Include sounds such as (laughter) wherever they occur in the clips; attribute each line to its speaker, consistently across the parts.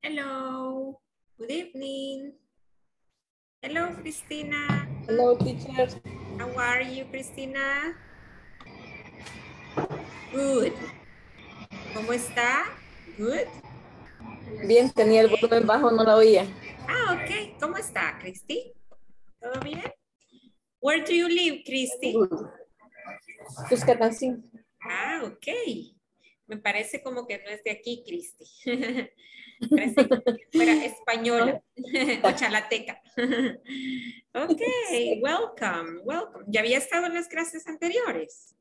Speaker 1: Hello. Good evening. Hello, Cristina.
Speaker 2: Hello, teacher.
Speaker 1: How are you, Cristina? Good. ¿Cómo está? Good.
Speaker 2: Bien, tenía el volumen bajo, no la oía.
Speaker 1: Ah, ok. ¿Cómo está, Cristi? ¿Todo bien? Where do you live, Cristi?
Speaker 2: Cuscatancí.
Speaker 1: Ah, ok. Me parece como que no es de aquí, Cristi. (laughs) fuera (laughs) española (laughs) o chalateca. (laughs) ok, welcome, welcome. ¿Ya había estado en las clases anteriores?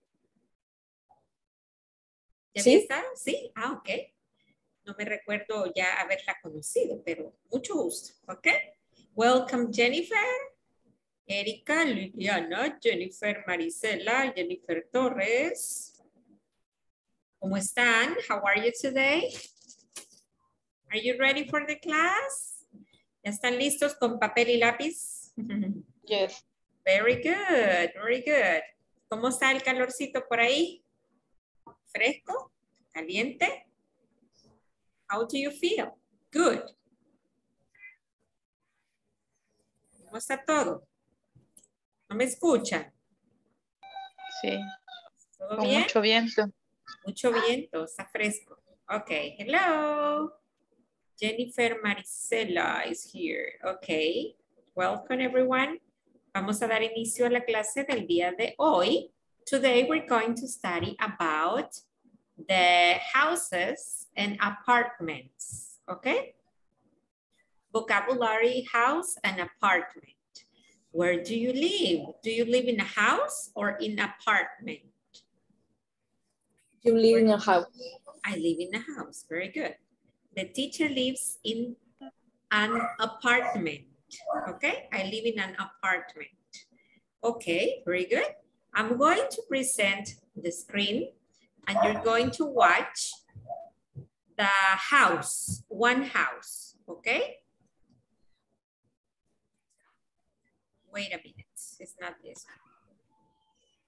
Speaker 1: ¿Ya había estado? Sí, ah, ok. No me recuerdo ya haberla conocido, pero mucho gusto, ok. Welcome, Jennifer. Erika, Liliana, Jennifer Marisela, Jennifer Torres. ¿Cómo están? How are you today? Are you ready for the class? ¿Ya están listos con papel y lápiz?
Speaker 2: Yes.
Speaker 1: Very good, very good. ¿Cómo está el calorcito por ahí? ¿Fresco? ¿Caliente? How do you feel? Good. ¿Cómo está todo? ¿No me escuchan?
Speaker 3: Sí,
Speaker 1: ¿Todo
Speaker 3: con
Speaker 1: bien?
Speaker 3: mucho viento.
Speaker 1: Mucho viento, está fresco. Ok, hello. Jennifer Marisela is here. Ok, welcome everyone. Vamos a dar inicio a la clase del día de hoy. Today we're going to study about the houses and apartments. Okay? Vocabulary house and apartment. Where do you live? Do you live in a house or in an apartment?
Speaker 2: You live in a house.
Speaker 1: I live in a house. Very good. The teacher lives in an apartment. Okay, I live in an apartment. Okay, very good. I'm going to present the screen and you're going to watch the house, one house, okay? Wait a minute, it's not this one.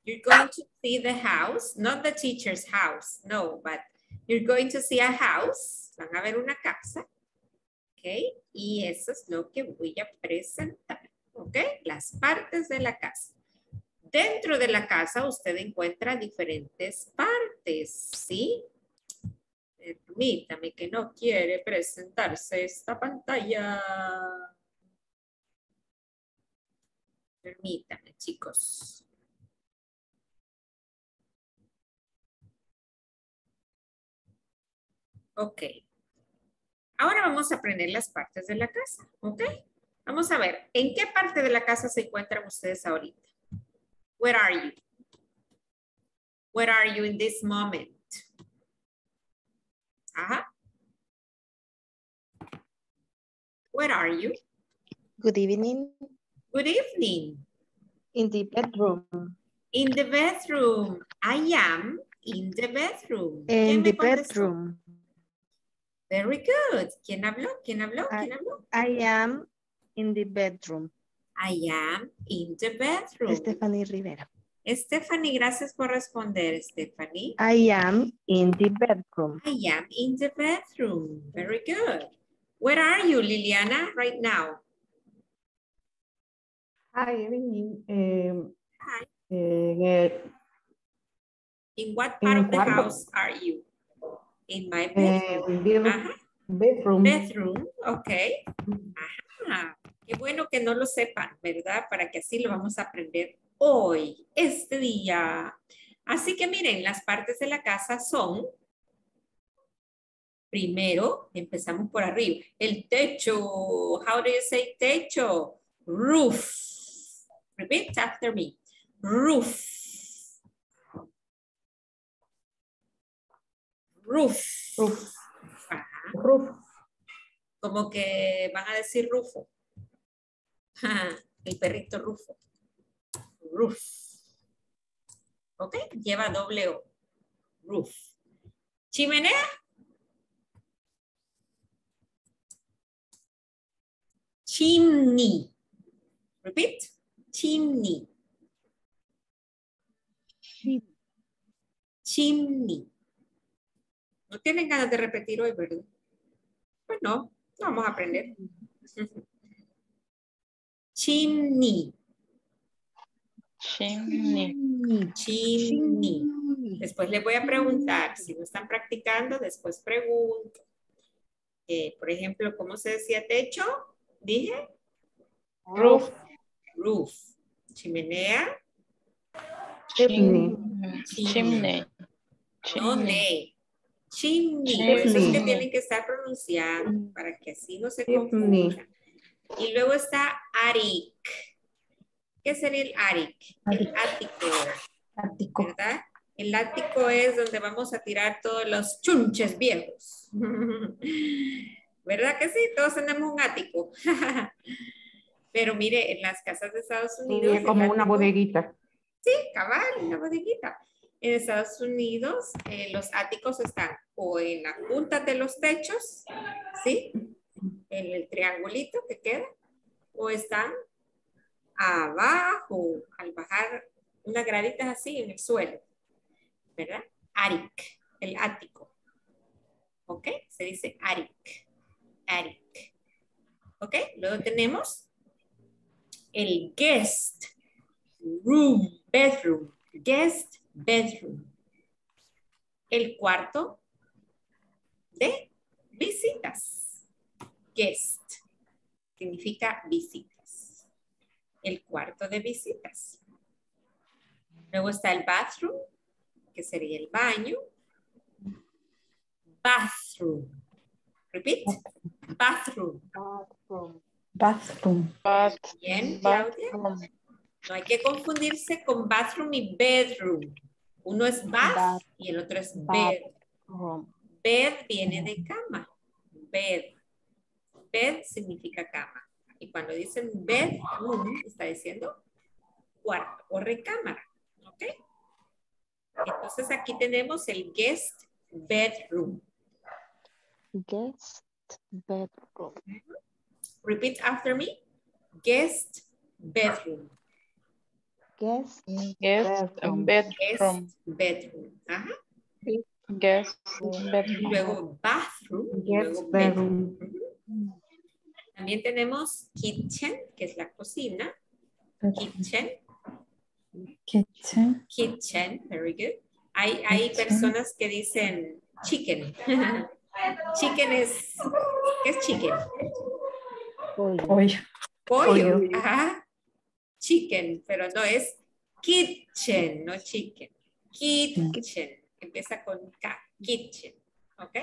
Speaker 1: You're going to see the house, not the teacher's house, no, but you're going to see a house, van a ver una casa, ¿ok? Y eso es lo que voy a presentar, ¿ok? Las partes de la casa. Dentro de la casa usted encuentra diferentes partes, ¿sí? Permítame que no quiere presentarse esta pantalla. Permítame, chicos. Ok. Ahora vamos a aprender las partes de la casa, ¿ok? Vamos a ver, ¿en qué parte de la casa se encuentran ustedes ahorita? Where are you? Where are you in this moment? Ajá. Where are you?
Speaker 4: Good evening.
Speaker 1: Good evening.
Speaker 4: In the bedroom.
Speaker 1: In the bedroom. I am in the bedroom. ¿Quién
Speaker 4: In the bedroom.
Speaker 1: Very good. ¿Quién habló? ¿Quién habló?
Speaker 4: I-
Speaker 1: ¿Quién habló?
Speaker 4: I I am in the bedroom.
Speaker 1: I am in the bedroom.
Speaker 4: Stephanie Rivera.
Speaker 1: Stephanie, gracias por responder, Stephanie.
Speaker 4: I am in the bedroom.
Speaker 1: I am in the bedroom. Very good. Where are you, Liliana, right now?
Speaker 5: Hi, evening. Um,
Speaker 1: Hi.
Speaker 5: en el,
Speaker 1: In what part
Speaker 5: mi
Speaker 1: of the
Speaker 5: cuarto.
Speaker 1: house are you? In my bedroom.
Speaker 5: el
Speaker 1: Ajá,
Speaker 5: bedroom.
Speaker 1: bedroom, ok. Ajá. Qué bueno que no lo sepan, ¿verdad? Para que así lo vamos a aprender hoy, este día. Así que miren, las partes de la casa son, primero, empezamos por arriba, el techo. How do you say techo? Roof. Repeat after me. Roof. Roof.
Speaker 5: Roof.
Speaker 1: Ajá.
Speaker 5: Roof.
Speaker 1: Como que van a decir Rufo. (laughs) El perrito Rufo. Roof. ¿Ok? Lleva doble O. Roof. Chimenea. Chimney. Repeat. Chimney. Chimney. No tienen ganas de repetir hoy, ¿verdad? Pues no, Vamos a aprender. Chimney.
Speaker 3: Chimney.
Speaker 1: Chimney. Después les voy a preguntar, si no están practicando, después pregunto. Eh, por ejemplo, ¿cómo se decía techo? Dije.
Speaker 3: Roof.
Speaker 1: Roof. Chimenea.
Speaker 5: Chimney.
Speaker 3: Chimney.
Speaker 1: No,
Speaker 3: Chimney.
Speaker 1: Ney. Chimney. Eso es que
Speaker 5: Chimney.
Speaker 1: tienen que estar pronunciando para que así no se
Speaker 5: Chimney.
Speaker 1: confundan. Y luego está attic. ¿Qué sería el attic? El ático.
Speaker 5: Ático.
Speaker 1: ¿verdad? El ático es donde vamos a tirar todos los chunches viejos. (laughs) ¿Verdad que sí? Todos tenemos un ático. (laughs) Pero mire, en las casas de Estados Unidos...
Speaker 5: Sería como
Speaker 1: el
Speaker 5: una
Speaker 1: ático-
Speaker 5: bodeguita.
Speaker 1: Sí, cabal, una bodeguita. En Estados Unidos, eh, los áticos están o en las puntas de los techos, ¿sí? En el triangulito que queda, o están abajo, al bajar unas graditas así en el suelo, ¿verdad? Attic, el ático. ¿Ok? Se dice attic, attic. ¿Ok? Luego tenemos el guest room, bedroom, guest bedroom. El cuarto de visitas. Guest significa visitas. El cuarto de visitas. Luego está el bathroom, que sería el baño. Bathroom. Repeat. Bathroom.
Speaker 5: Bathroom.
Speaker 3: Bath.
Speaker 1: Bien, Claudia.
Speaker 3: Bathroom.
Speaker 1: No hay que confundirse con bathroom y bedroom. Uno es bath y el otro es bed. Bed viene de cama. Bed. Bed significa cama. Y cuando dicen bedroom, está diciendo cuarto o recámara. ¿Ok? Entonces aquí tenemos el guest bedroom.
Speaker 2: Guest bedroom.
Speaker 1: Repeat after me. Guest bedroom.
Speaker 2: Guest
Speaker 3: Guest
Speaker 5: Bedroom.
Speaker 3: bedroom.
Speaker 1: Guest bedroom. Ajá.
Speaker 3: Guest bedroom.
Speaker 1: luego bathroom.
Speaker 5: Guest
Speaker 1: luego bedroom.
Speaker 5: bedroom.
Speaker 1: También tenemos kitchen, que es la cocina. Kitchen,
Speaker 5: Kitchen.
Speaker 1: kitchen, very good. Hay, hay personas que dicen chicken. (laughs) chicken es, ¿qué es chicken?
Speaker 2: pollo.
Speaker 5: Pollo.
Speaker 1: Pollo,
Speaker 5: Pollo.
Speaker 1: ajá. Chicken, pero no es kitchen, no chicken. Kitchen, empieza con K, kitchen, ¿ok?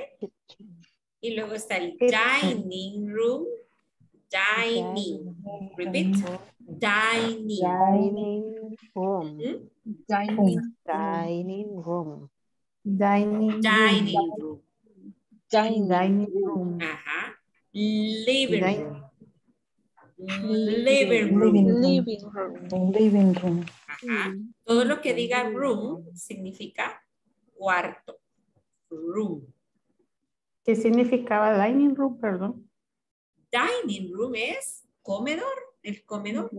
Speaker 1: Y luego está el dining room, dining, repeat, dining.
Speaker 2: Dining room.
Speaker 1: ¿Mm?
Speaker 2: Dining room.
Speaker 5: Dining.
Speaker 1: Dining room.
Speaker 2: Dining
Speaker 5: Dining room.
Speaker 1: Ajá. Living
Speaker 5: Dining-
Speaker 1: room. Living room.
Speaker 2: Living room.
Speaker 5: Living room.
Speaker 1: Ajá. Todo lo que diga room significa cuarto. Room.
Speaker 5: ¿Qué significaba dining room, perdón?
Speaker 1: Dining room es comedor, el comedor.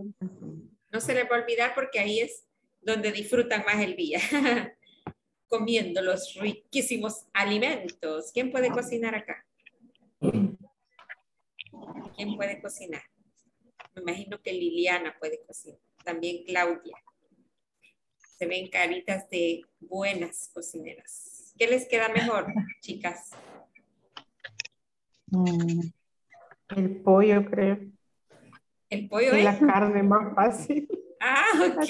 Speaker 1: No se le va a olvidar porque ahí es donde disfrutan más el día. (laughs) Comiendo los riquísimos alimentos. ¿Quién puede cocinar acá? ¿Quién puede cocinar? Me imagino que Liliana puede cocinar. También Claudia. Se ven caritas de buenas cocineras. ¿Qué les queda mejor, (laughs) chicas?
Speaker 5: Mm, El pollo, creo.
Speaker 1: El pollo,
Speaker 5: Y
Speaker 1: ¿eh?
Speaker 5: la carne más fácil. (laughs)
Speaker 1: Ah, ok.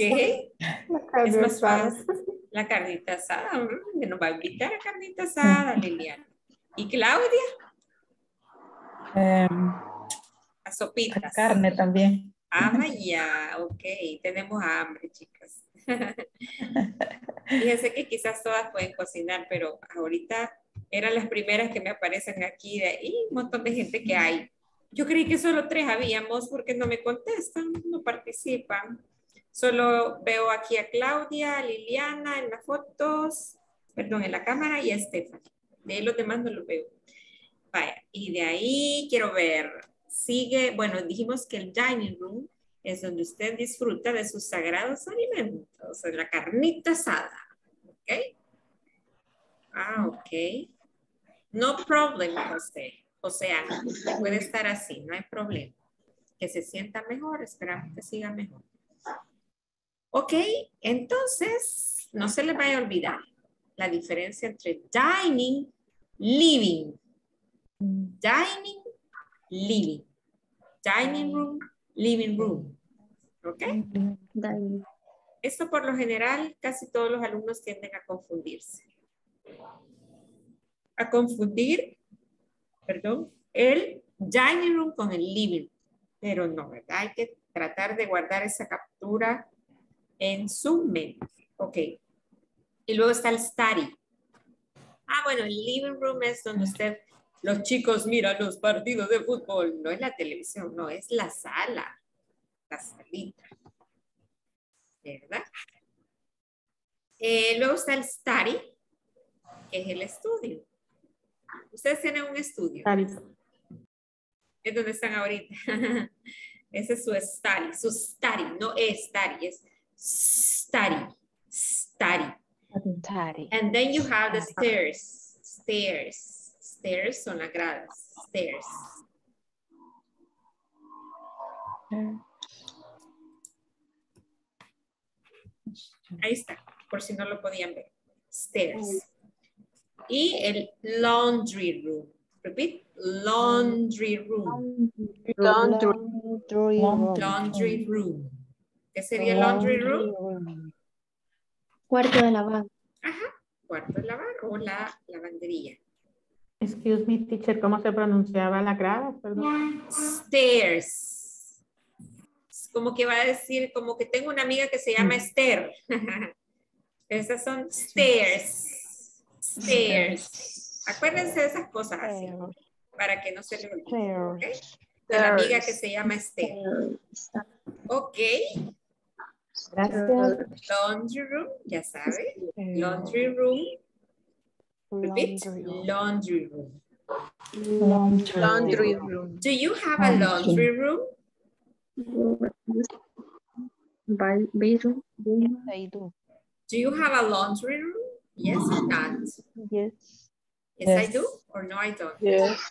Speaker 5: La carne
Speaker 1: Es más
Speaker 5: asada.
Speaker 1: fácil. La carnita asada. mm, que nos va a invitar a carnita asada, (laughs) Liliana. ¿Y Claudia?
Speaker 6: Em,
Speaker 1: A sopitas.
Speaker 6: carne también.
Speaker 1: Ah, ya, ok. Tenemos hambre, chicas. (laughs) Fíjense que quizás todas pueden cocinar, pero ahorita eran las primeras que me aparecen aquí de ahí, un montón de gente que hay. Yo creí que solo tres habíamos porque no me contestan, no participan. Solo veo aquí a Claudia, a Liliana en las fotos, perdón, en la cámara y a Estefan. De los demás no los veo. Vaya, y de ahí quiero ver. Sigue, bueno, dijimos que el dining room es donde usted disfruta de sus sagrados alimentos, la carnita asada. ¿Ok? Ah, ok. No problem, José. O sea, puede estar así, no hay problema. Que se sienta mejor, esperamos que siga mejor. Ok, entonces, no se les vaya a olvidar la diferencia entre dining, living. Dining, living. Dining room, living room. ¿Ok? Esto por lo general, casi todos los alumnos tienden a confundirse. A confundir, perdón, el dining room con el living. Pero no, ¿verdad? Hay que tratar de guardar esa captura en su mente. Ok. Y luego está el study. Ah, bueno, el living room es donde usted, los chicos miran los partidos de fútbol. No es la televisión, no, es la sala. La salita. ¿Verdad? Eh, luego está el study, que es el estudio. Ustedes tienen un estudio. Es donde están ahorita. (laughs) Ese es su study, su study, no es study, es study, study.
Speaker 2: Study.
Speaker 1: And then you have the stairs, stairs, stairs son las gradas, stairs. Ahí está, por si no lo podían ver. Stairs. Y el laundry room. Repeat, laundry room.
Speaker 2: Laundry room.
Speaker 1: Laundry room. ¿Qué sería laundry room?
Speaker 2: room.
Speaker 6: Cuarto de lavar.
Speaker 1: Ajá, cuarto de lavar o la lavandería.
Speaker 5: Excuse me, teacher, ¿cómo se pronunciaba la grada? Perdón.
Speaker 1: Stairs. Como que va a decir, como que tengo una amiga que se llama Esther. (laughs) Esas son stairs. Stairs. Acuérdense de esas cosas así, para que no se le olvide. ¿ok?
Speaker 2: Stairs.
Speaker 1: De la amiga que se llama Esther. Ok.
Speaker 2: Gracias.
Speaker 1: Laundry room, ya sabe. Laundry room. Repeat.
Speaker 2: Laundry
Speaker 1: Laundry
Speaker 2: room.
Speaker 1: room.
Speaker 2: Laundry room.
Speaker 1: Do you have a laundry room?
Speaker 6: Bedroom.
Speaker 2: Yes, I do.
Speaker 1: Do you have a laundry room? Yes or not?
Speaker 2: Yes.
Speaker 1: Yes, I do or no, I don't.
Speaker 3: Yes.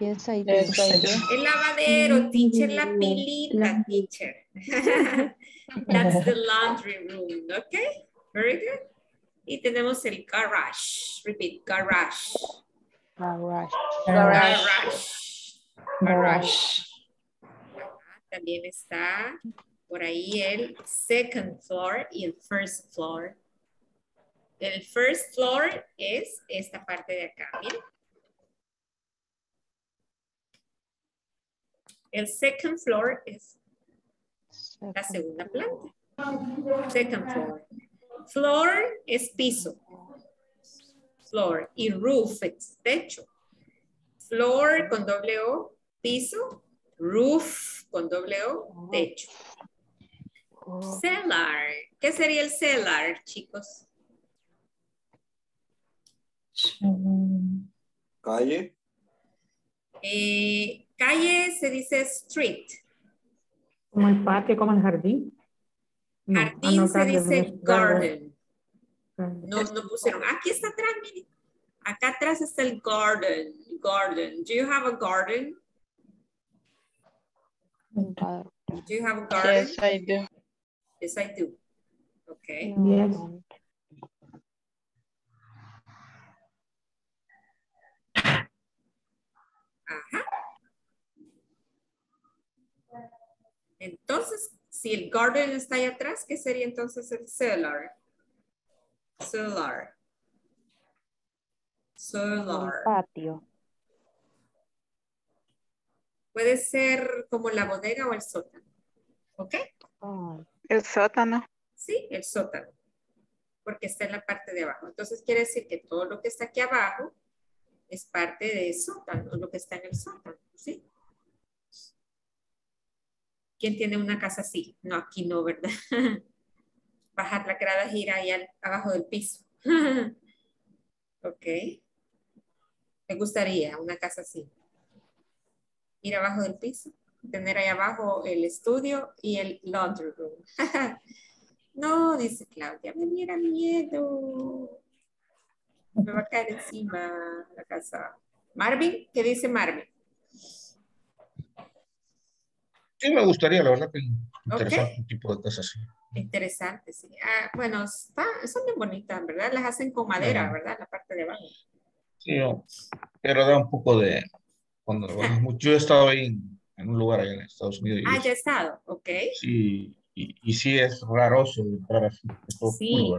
Speaker 2: Yes, I do.
Speaker 3: Yes, I do.
Speaker 1: El lavadero, teacher, la pilita, teacher. (laughs) That's the laundry room, okay? Very good. Y tenemos el garage. Repeat, garage.
Speaker 2: Garage.
Speaker 1: Garage.
Speaker 3: Garage.
Speaker 1: También está por ahí el second floor y el first floor. El first floor es esta parte de acá, miren. El second floor es la segunda planta. Second floor. Floor es piso. Floor. Y roof es techo. Floor con doble O, piso. Roof con doble O, techo. Cellar. ¿Qué sería el cellar, chicos?
Speaker 7: Calle.
Speaker 1: Eh, calle se dice street.
Speaker 5: Como el patio, como el jardín. No, ah,
Speaker 1: Jardín se
Speaker 5: garden,
Speaker 1: dice garden.
Speaker 5: garden.
Speaker 1: No, no (laughs) pusieron. Aquí está atrás, miren. Acá atrás está el garden. Garden. Do you have a garden?
Speaker 2: Garden.
Speaker 1: Do you have a garden?
Speaker 3: Yes, I do.
Speaker 1: Yes, I do. Okay.
Speaker 5: Yes.
Speaker 1: Ajá. Entonces, si el garden está ahí atrás, ¿qué sería entonces el cellar? Cellar.
Speaker 2: El
Speaker 1: Cellar.
Speaker 2: patio.
Speaker 1: Puede ser como la bodega o el sótano. ¿Ok?
Speaker 3: El sótano.
Speaker 1: Sí, el sótano. Porque está en la parte de abajo. Entonces quiere decir que todo lo que está aquí abajo es parte del sótano, lo que está en el sótano. ¿Sí? ¿Quién tiene una casa así? No, aquí no, ¿verdad? (laughs) Bajar la grada gira ahí al- abajo del piso. (laughs) ok. Me gustaría una casa así. Ir abajo del piso, tener ahí abajo el estudio y el laundry room. (laughs) no, dice Claudia, me diera miedo. Me va a caer encima la casa. Marvin, ¿qué dice Marvin?
Speaker 7: Sí, me gustaría, la verdad que interesante un tipo de cosas así.
Speaker 1: Interesante, sí. Ah, bueno, está- son bien bonitas, ¿verdad? Las hacen con madera. ¿verdad? La parte de abajo.
Speaker 7: Sí, pero da un poco de... Cuando mucho- yo he estado ahí en, en un lugar allá en Estados Unidos
Speaker 1: Ah, ya he estado, ok.
Speaker 7: sí, y, y sí es raroso entrar así,
Speaker 1: Sí.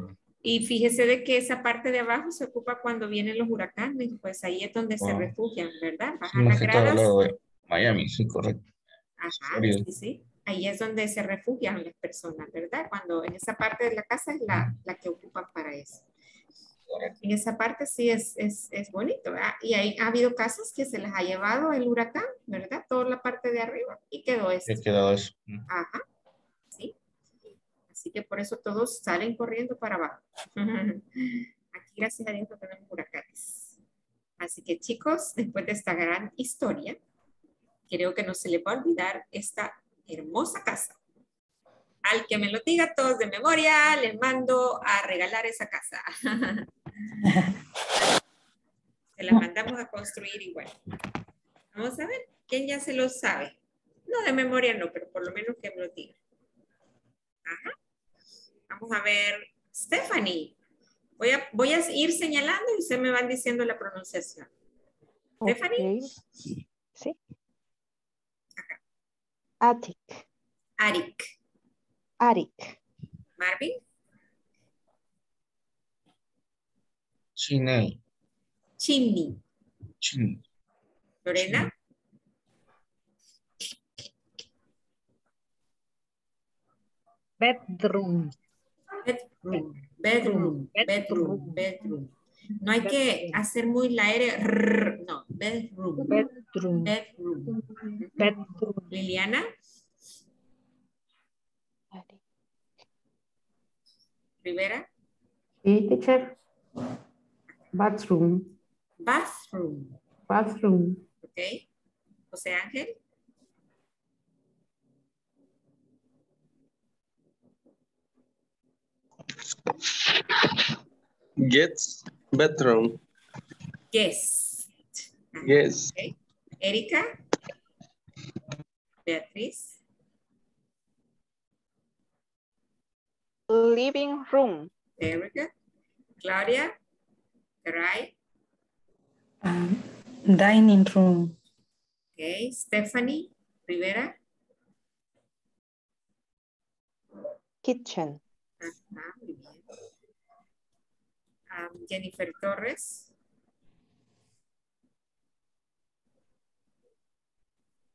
Speaker 1: Y fíjese de que esa parte de abajo se ocupa cuando vienen los huracanes, pues ahí es donde se refugian, ¿verdad? Bajan las
Speaker 7: al
Speaker 1: gradas.
Speaker 7: lado de Miami, sí, correcto.
Speaker 1: Ajá, sí, sí. Ahí es donde se refugian las personas, ¿verdad? Cuando en esa parte de la casa es la, la que ocupan para eso. En esa parte sí es, es, es bonito, ¿verdad? Y hay, ha habido casas que se las ha llevado el huracán, ¿verdad? Toda la parte de arriba y quedó esto.
Speaker 7: Ya ha quedado eso.
Speaker 1: Ajá, sí. Así que por eso todos salen corriendo para abajo. (laughs) Aquí, gracias a Dios, no tenemos huracanes. Así que chicos, después de esta gran historia, creo que no se le va a olvidar esta hermosa casa. Al que me lo diga todos de memoria, le mando a regalar esa casa. (laughs) Se la mandamos a construir igual. Vamos a ver, ¿quién ya se lo sabe? No, de memoria no, pero por lo menos que me lo diga. Ajá. Vamos a ver, Stephanie. Voy a, voy a ir señalando y ustedes me van diciendo la pronunciación. Stephanie.
Speaker 2: Ok. Sí. Attic.
Speaker 1: Arik.
Speaker 2: Attic.
Speaker 1: Marvin.
Speaker 7: Chine,
Speaker 1: Chimney.
Speaker 7: chin,
Speaker 1: Lorena.
Speaker 4: Bedroom.
Speaker 1: Bedroom. Bedroom. Bedroom. Bedroom. No hay que hacer muy la R. rrr, no. Bedroom.
Speaker 4: Bedroom.
Speaker 1: Bedroom.
Speaker 4: Bedroom.
Speaker 1: Liliana. Rivera.
Speaker 5: Sí, teacher. Bathroom.
Speaker 1: Bathroom.
Speaker 5: Bathroom.
Speaker 1: ¿Ok? José Ángel.
Speaker 8: Gets bedroom.
Speaker 1: Guest.
Speaker 8: Yes.
Speaker 1: Ok. Erika. Beatriz.
Speaker 4: Living room.
Speaker 1: Very good. Claudia. Caray.
Speaker 9: Um, dining room.
Speaker 1: Ok. Stephanie Rivera.
Speaker 2: Kitchen.
Speaker 1: Ajá, muy Jennifer Torres.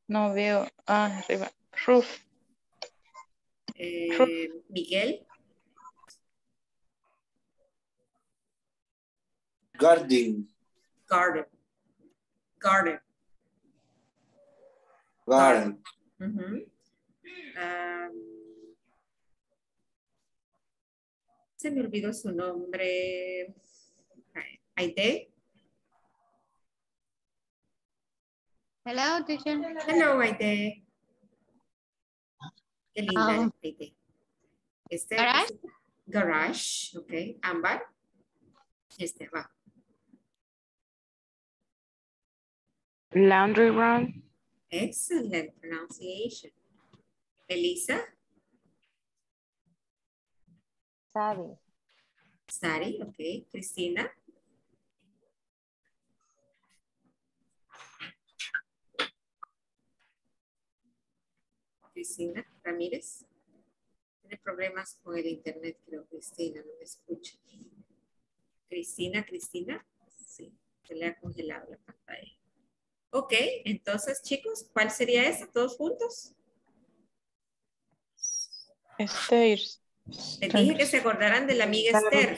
Speaker 3: No veo. Ah, arriba. Roof.
Speaker 1: eh, Miguel.
Speaker 10: Garden.
Speaker 1: Garden. Garden.
Speaker 10: Garden.
Speaker 1: Se me olvidó su nombre. Aide.
Speaker 11: Hello, teacher.
Speaker 1: Hello, Aide. Qué linda
Speaker 11: Um,
Speaker 1: Aide. Este,
Speaker 11: garage.
Speaker 1: Garage, ok. Ámbar. Este abajo.
Speaker 3: Laundry room.
Speaker 1: Excellent pronunciation. Elisa,
Speaker 2: Savvy.
Speaker 1: Sari, ok. Cristina, Cristina Ramírez. Tiene problemas con el internet, creo, Cristina, no me escucha. Cristina, Cristina, sí, se le ha congelado la pantalla. Ok, entonces, chicos, ¿cuál sería esa? ¿Todos juntos?
Speaker 3: Stairs.
Speaker 1: Les dije que se acordaran de la amiga Esther.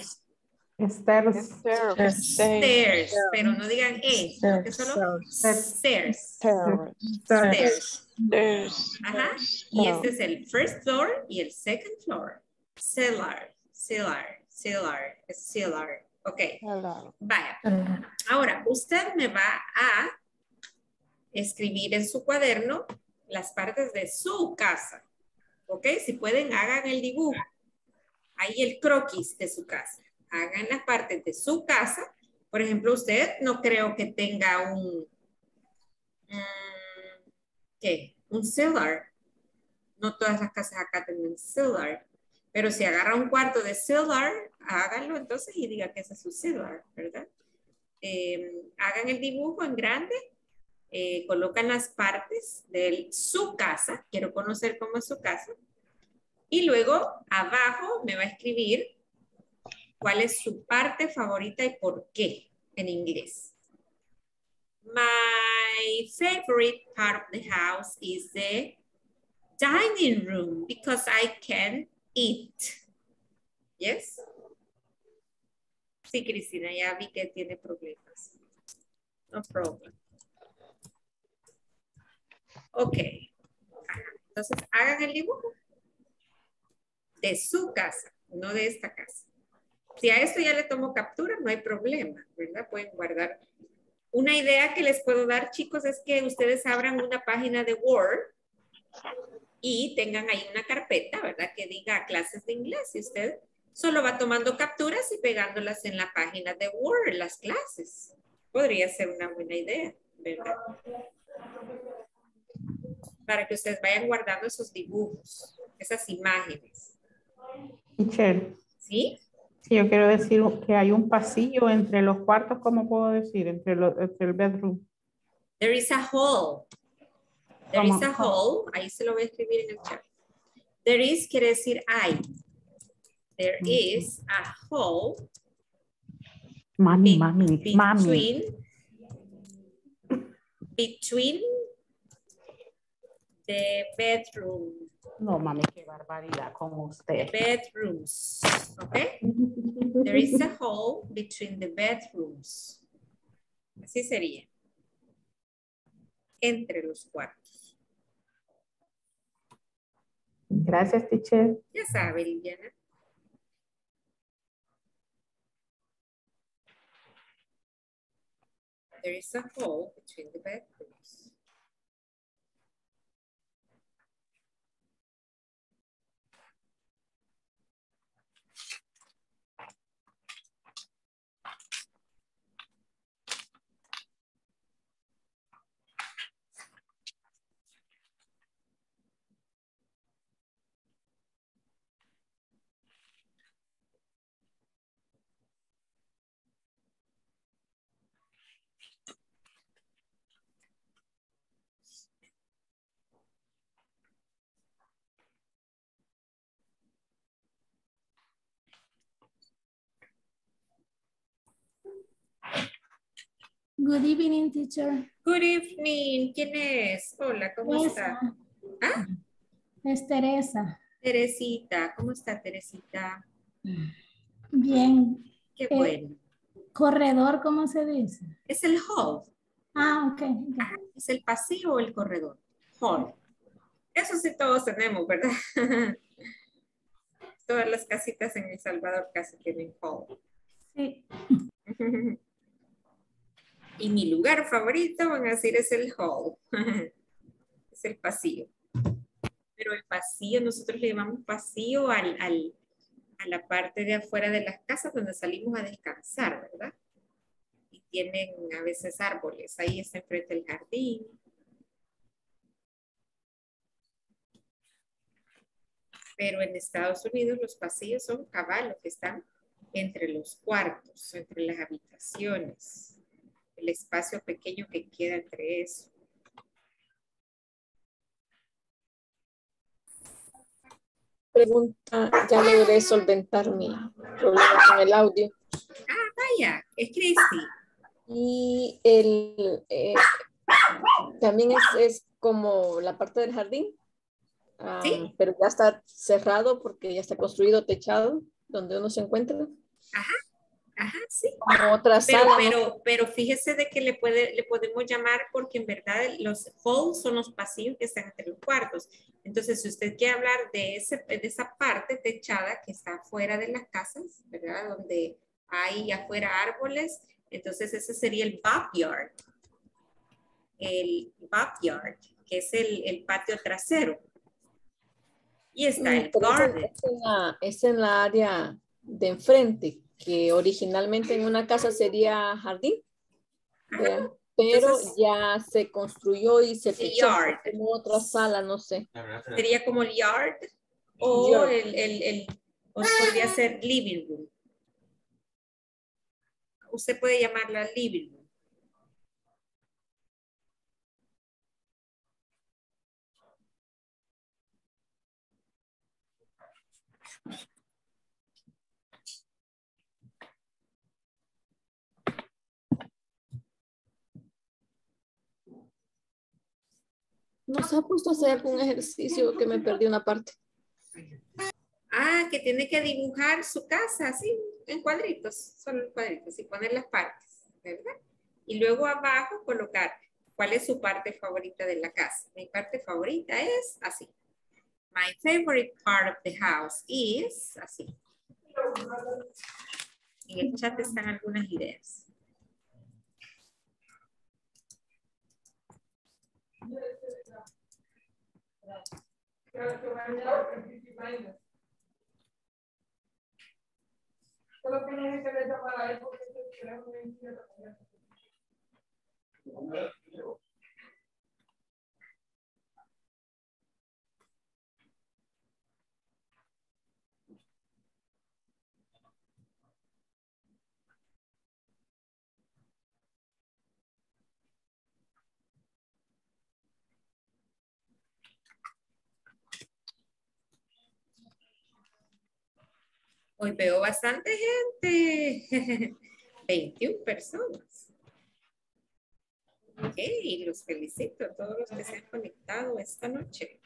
Speaker 5: Stairs.
Speaker 3: Stairs.
Speaker 1: Pero no digan E, sino que solo stairs.
Speaker 2: Stairs.
Speaker 1: Ajá. Y este es el first floor y el second floor. Cellar, cellar, cellar, cellar. Ok,
Speaker 2: Hello.
Speaker 1: vaya. Ahora, usted me va a escribir en su cuaderno las partes de su casa. ¿Ok? Si pueden, hagan el dibujo. Ahí el croquis de su casa. Hagan las partes de su casa Por ejemplo, usted no creo que tenga un, mm, ¿qué? Un cellar. No todas las casas acá tienen cellar. Pero si agarra un cuarto de cellar, háganlo entonces y diga que ese es su cellar, ¿verdad? Eh, hagan el dibujo en grande, eh, colocan las partes de su casa, quiero conocer cómo es su casa, y luego abajo me va a escribir cuál es su parte favorita y por qué en inglés. My favorite part of the house is the dining room because I can eat. Yes? Sí, Cristina, ya vi que tiene problemas. No problem. Ok. Entonces, hagan el dibujo de su casa, no de esta casa. Si a esto ya le tomo captura, no hay problema, ¿verdad? Pueden guardar. Una idea que les puedo dar, chicos, es que ustedes abran una página de Word y tengan ahí una carpeta, ¿verdad? Que diga clases de inglés y usted solo va tomando capturas y pegándolas en la página de Word, las clases. Podría ser una buena idea, ¿verdad? Para que ustedes vayan guardando esos dibujos, esas imágenes.
Speaker 5: Teacher,
Speaker 1: ¿Sí?
Speaker 5: si yo quiero decir que hay un pasillo entre los cuartos, ¿cómo puedo decir? Entre, los, entre el bedroom.
Speaker 1: There is a hall. There is a hall. Ahí se lo voy a escribir en el chat. There is quiere decir hay. There is a hall
Speaker 5: Mami, mami, mami.
Speaker 1: between between the bedroom
Speaker 5: No, mami, qué barbaridad con usted.
Speaker 1: bedrooms. Okay? (laughs) There is a hole between the bedrooms. Así sería. Entre los cuartos.
Speaker 5: Gracias, teacher.
Speaker 1: Ya sabe, Liliana. There is a hole between the bedrooms.
Speaker 12: Good evening, teacher.
Speaker 1: Good evening. ¿Quién es? Hola, ¿cómo está? ¿Ah?
Speaker 12: Es Teresa.
Speaker 1: Teresita. ¿Cómo está Teresita?
Speaker 12: Bien.
Speaker 1: Qué
Speaker 12: Eh,
Speaker 1: bueno.
Speaker 12: Corredor, ¿cómo se dice?
Speaker 1: Es el hall.
Speaker 12: Ah, ok. ok.
Speaker 1: Ajá, ¿Es el pasillo o el corredor? Hall. Eso sí todos tenemos, ¿verdad? (laughs) Todas las casitas en El Salvador casi tienen hall.
Speaker 12: Sí. (laughs)
Speaker 1: Y mi lugar favorito, van a decir, es el hall. (laughs) es el pasillo. Pero el pasillo, nosotros le llamamos pasillo al, al- a la parte de afuera de las casas donde salimos a descansar, ¿verdad? Y tienen a veces árboles. Ahí está enfrente el jardín. Pero en Estados Unidos los pasillos son caballos que están entre los cuartos, entre las habitaciones el espacio pequeño que queda entre eso.
Speaker 13: Pregunta, ya logré solventar mi problema con el audio.
Speaker 1: Ah, vaya, es Cristi.
Speaker 13: Y el eh, también es, es como la parte del jardín. Ah,
Speaker 1: Sí.
Speaker 13: Pero ya está cerrado porque ya está construido, techado, donde uno se encuentra.
Speaker 1: Ajá, ajá, sí.
Speaker 13: Como
Speaker 1: Pero, pero, fíjese de que le, puede, le podemos llamar porque en verdad los halls son los pasillos que están entre los cuartos. Entonces, si usted quiere hablar de, ese, de esa parte techada que está afuera de las casas, ¿verdad? Donde hay afuera árboles, entonces ese sería el backyard. El backyard, que es el, el patio trasero. Y está
Speaker 13: Mm,
Speaker 1: el garden.
Speaker 13: Es en, la, es en la área de enfrente. Que originalmente en una casa sería jardín, ¿verdad? pero
Speaker 1: Entonces-
Speaker 13: ya se construyó y se
Speaker 1: yard.
Speaker 13: como otra sala, no sé.
Speaker 1: Sería como el yard o
Speaker 13: Yard.
Speaker 1: el, el, el- o podría ser living room. Usted puede llamarla living room.
Speaker 13: Nos ha puesto a hacer un ejercicio que me perdí una parte.
Speaker 1: Ah, que tiene que dibujar su casa así, en cuadritos, solo en cuadritos, y poner las partes, ¿verdad? Y luego abajo colocar cuál es su parte favorita de la casa. Mi parte favorita es así. My favorite part of the house is así. En el chat están algunas ideas. चलो फिर नहीं चले तो हमारा आई को कैसे चले नहीं किया तो Hoy veo bastante gente. (laughs) 21 personas. Ok, los felicito a todos los que se han conectado esta noche.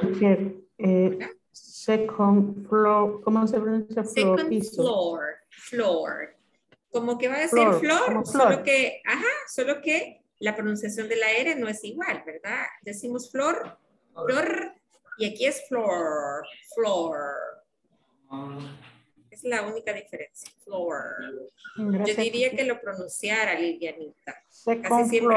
Speaker 5: Teacher, eh, second floor, ¿cómo se pronuncia floor?
Speaker 1: Second
Speaker 5: Piso.
Speaker 1: floor, floor. Como que va a decir
Speaker 5: Floor,
Speaker 1: flor, solo que, ajá, solo que la pronunciación de la R no es igual, ¿verdad? Decimos flor, flor, y aquí es floor, floor. Es la única diferencia, floor. Yo diría que lo pronunciara Lilianita. Casi siempre,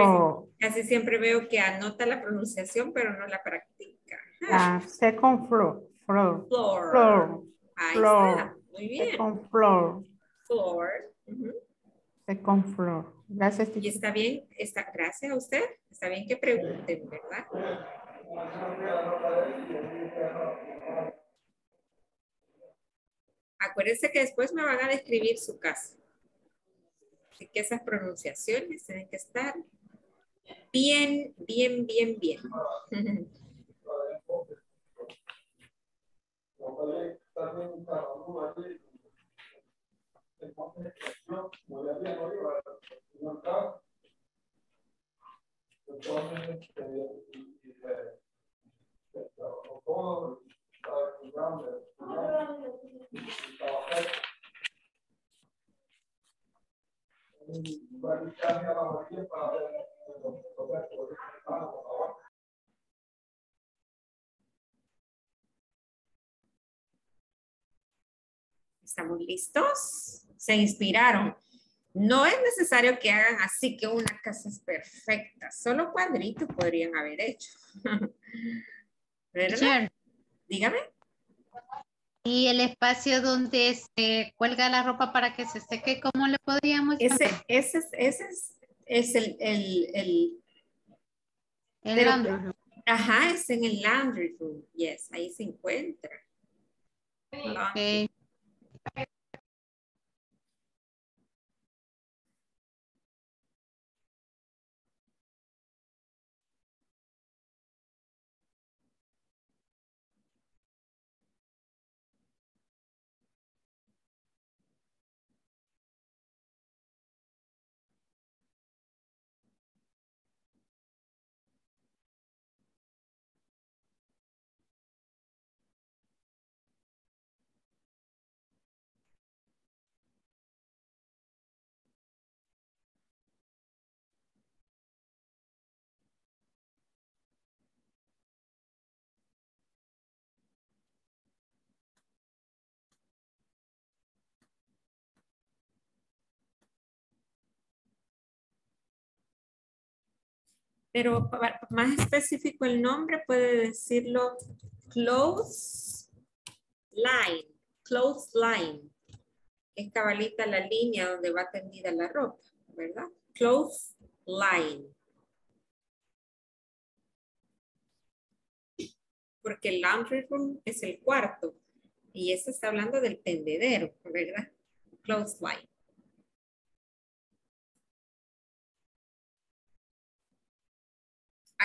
Speaker 1: casi siempre veo que anota la pronunciación, pero no la practica.
Speaker 5: Ah, second floor. Floor.
Speaker 1: Floor.
Speaker 5: Floor.
Speaker 1: Ahí
Speaker 5: Floor.
Speaker 1: está. Muy bien.
Speaker 5: Second floor.
Speaker 1: Floor. Ujú.
Speaker 5: Second floor. Gracias,
Speaker 1: Y está bien, está, gracias a usted, está bien que pregunten, ¿verdad? Acuérdense que después me van a describir su casa. Así que esas pronunciaciones tienen que estar bien, bien, bien, bien. ¿Estamos listos? ¿Se inspiraron? No es necesario que hagan así que una casa es perfecta. Solo cuadritos podrían haber hecho. (laughs) ¿Verdad? Dígame.
Speaker 11: Y el espacio donde se cuelga la ropa para que se seque, ¿cómo le podríamos
Speaker 1: Ese, ese, es, ese es, es el, el, el-
Speaker 11: El
Speaker 1: pero-
Speaker 11: laundry room.
Speaker 1: ajá, es en el laundry room. Yes, ahí se encuentra. Laundry. Pero más específico el nombre puede decirlo close line, clothesline. Es cabalita la línea donde va tendida la ropa, ¿verdad? Clothesline. Porque el laundry room es el cuarto. Y eso está hablando del tendedero, ¿verdad? Clothesline.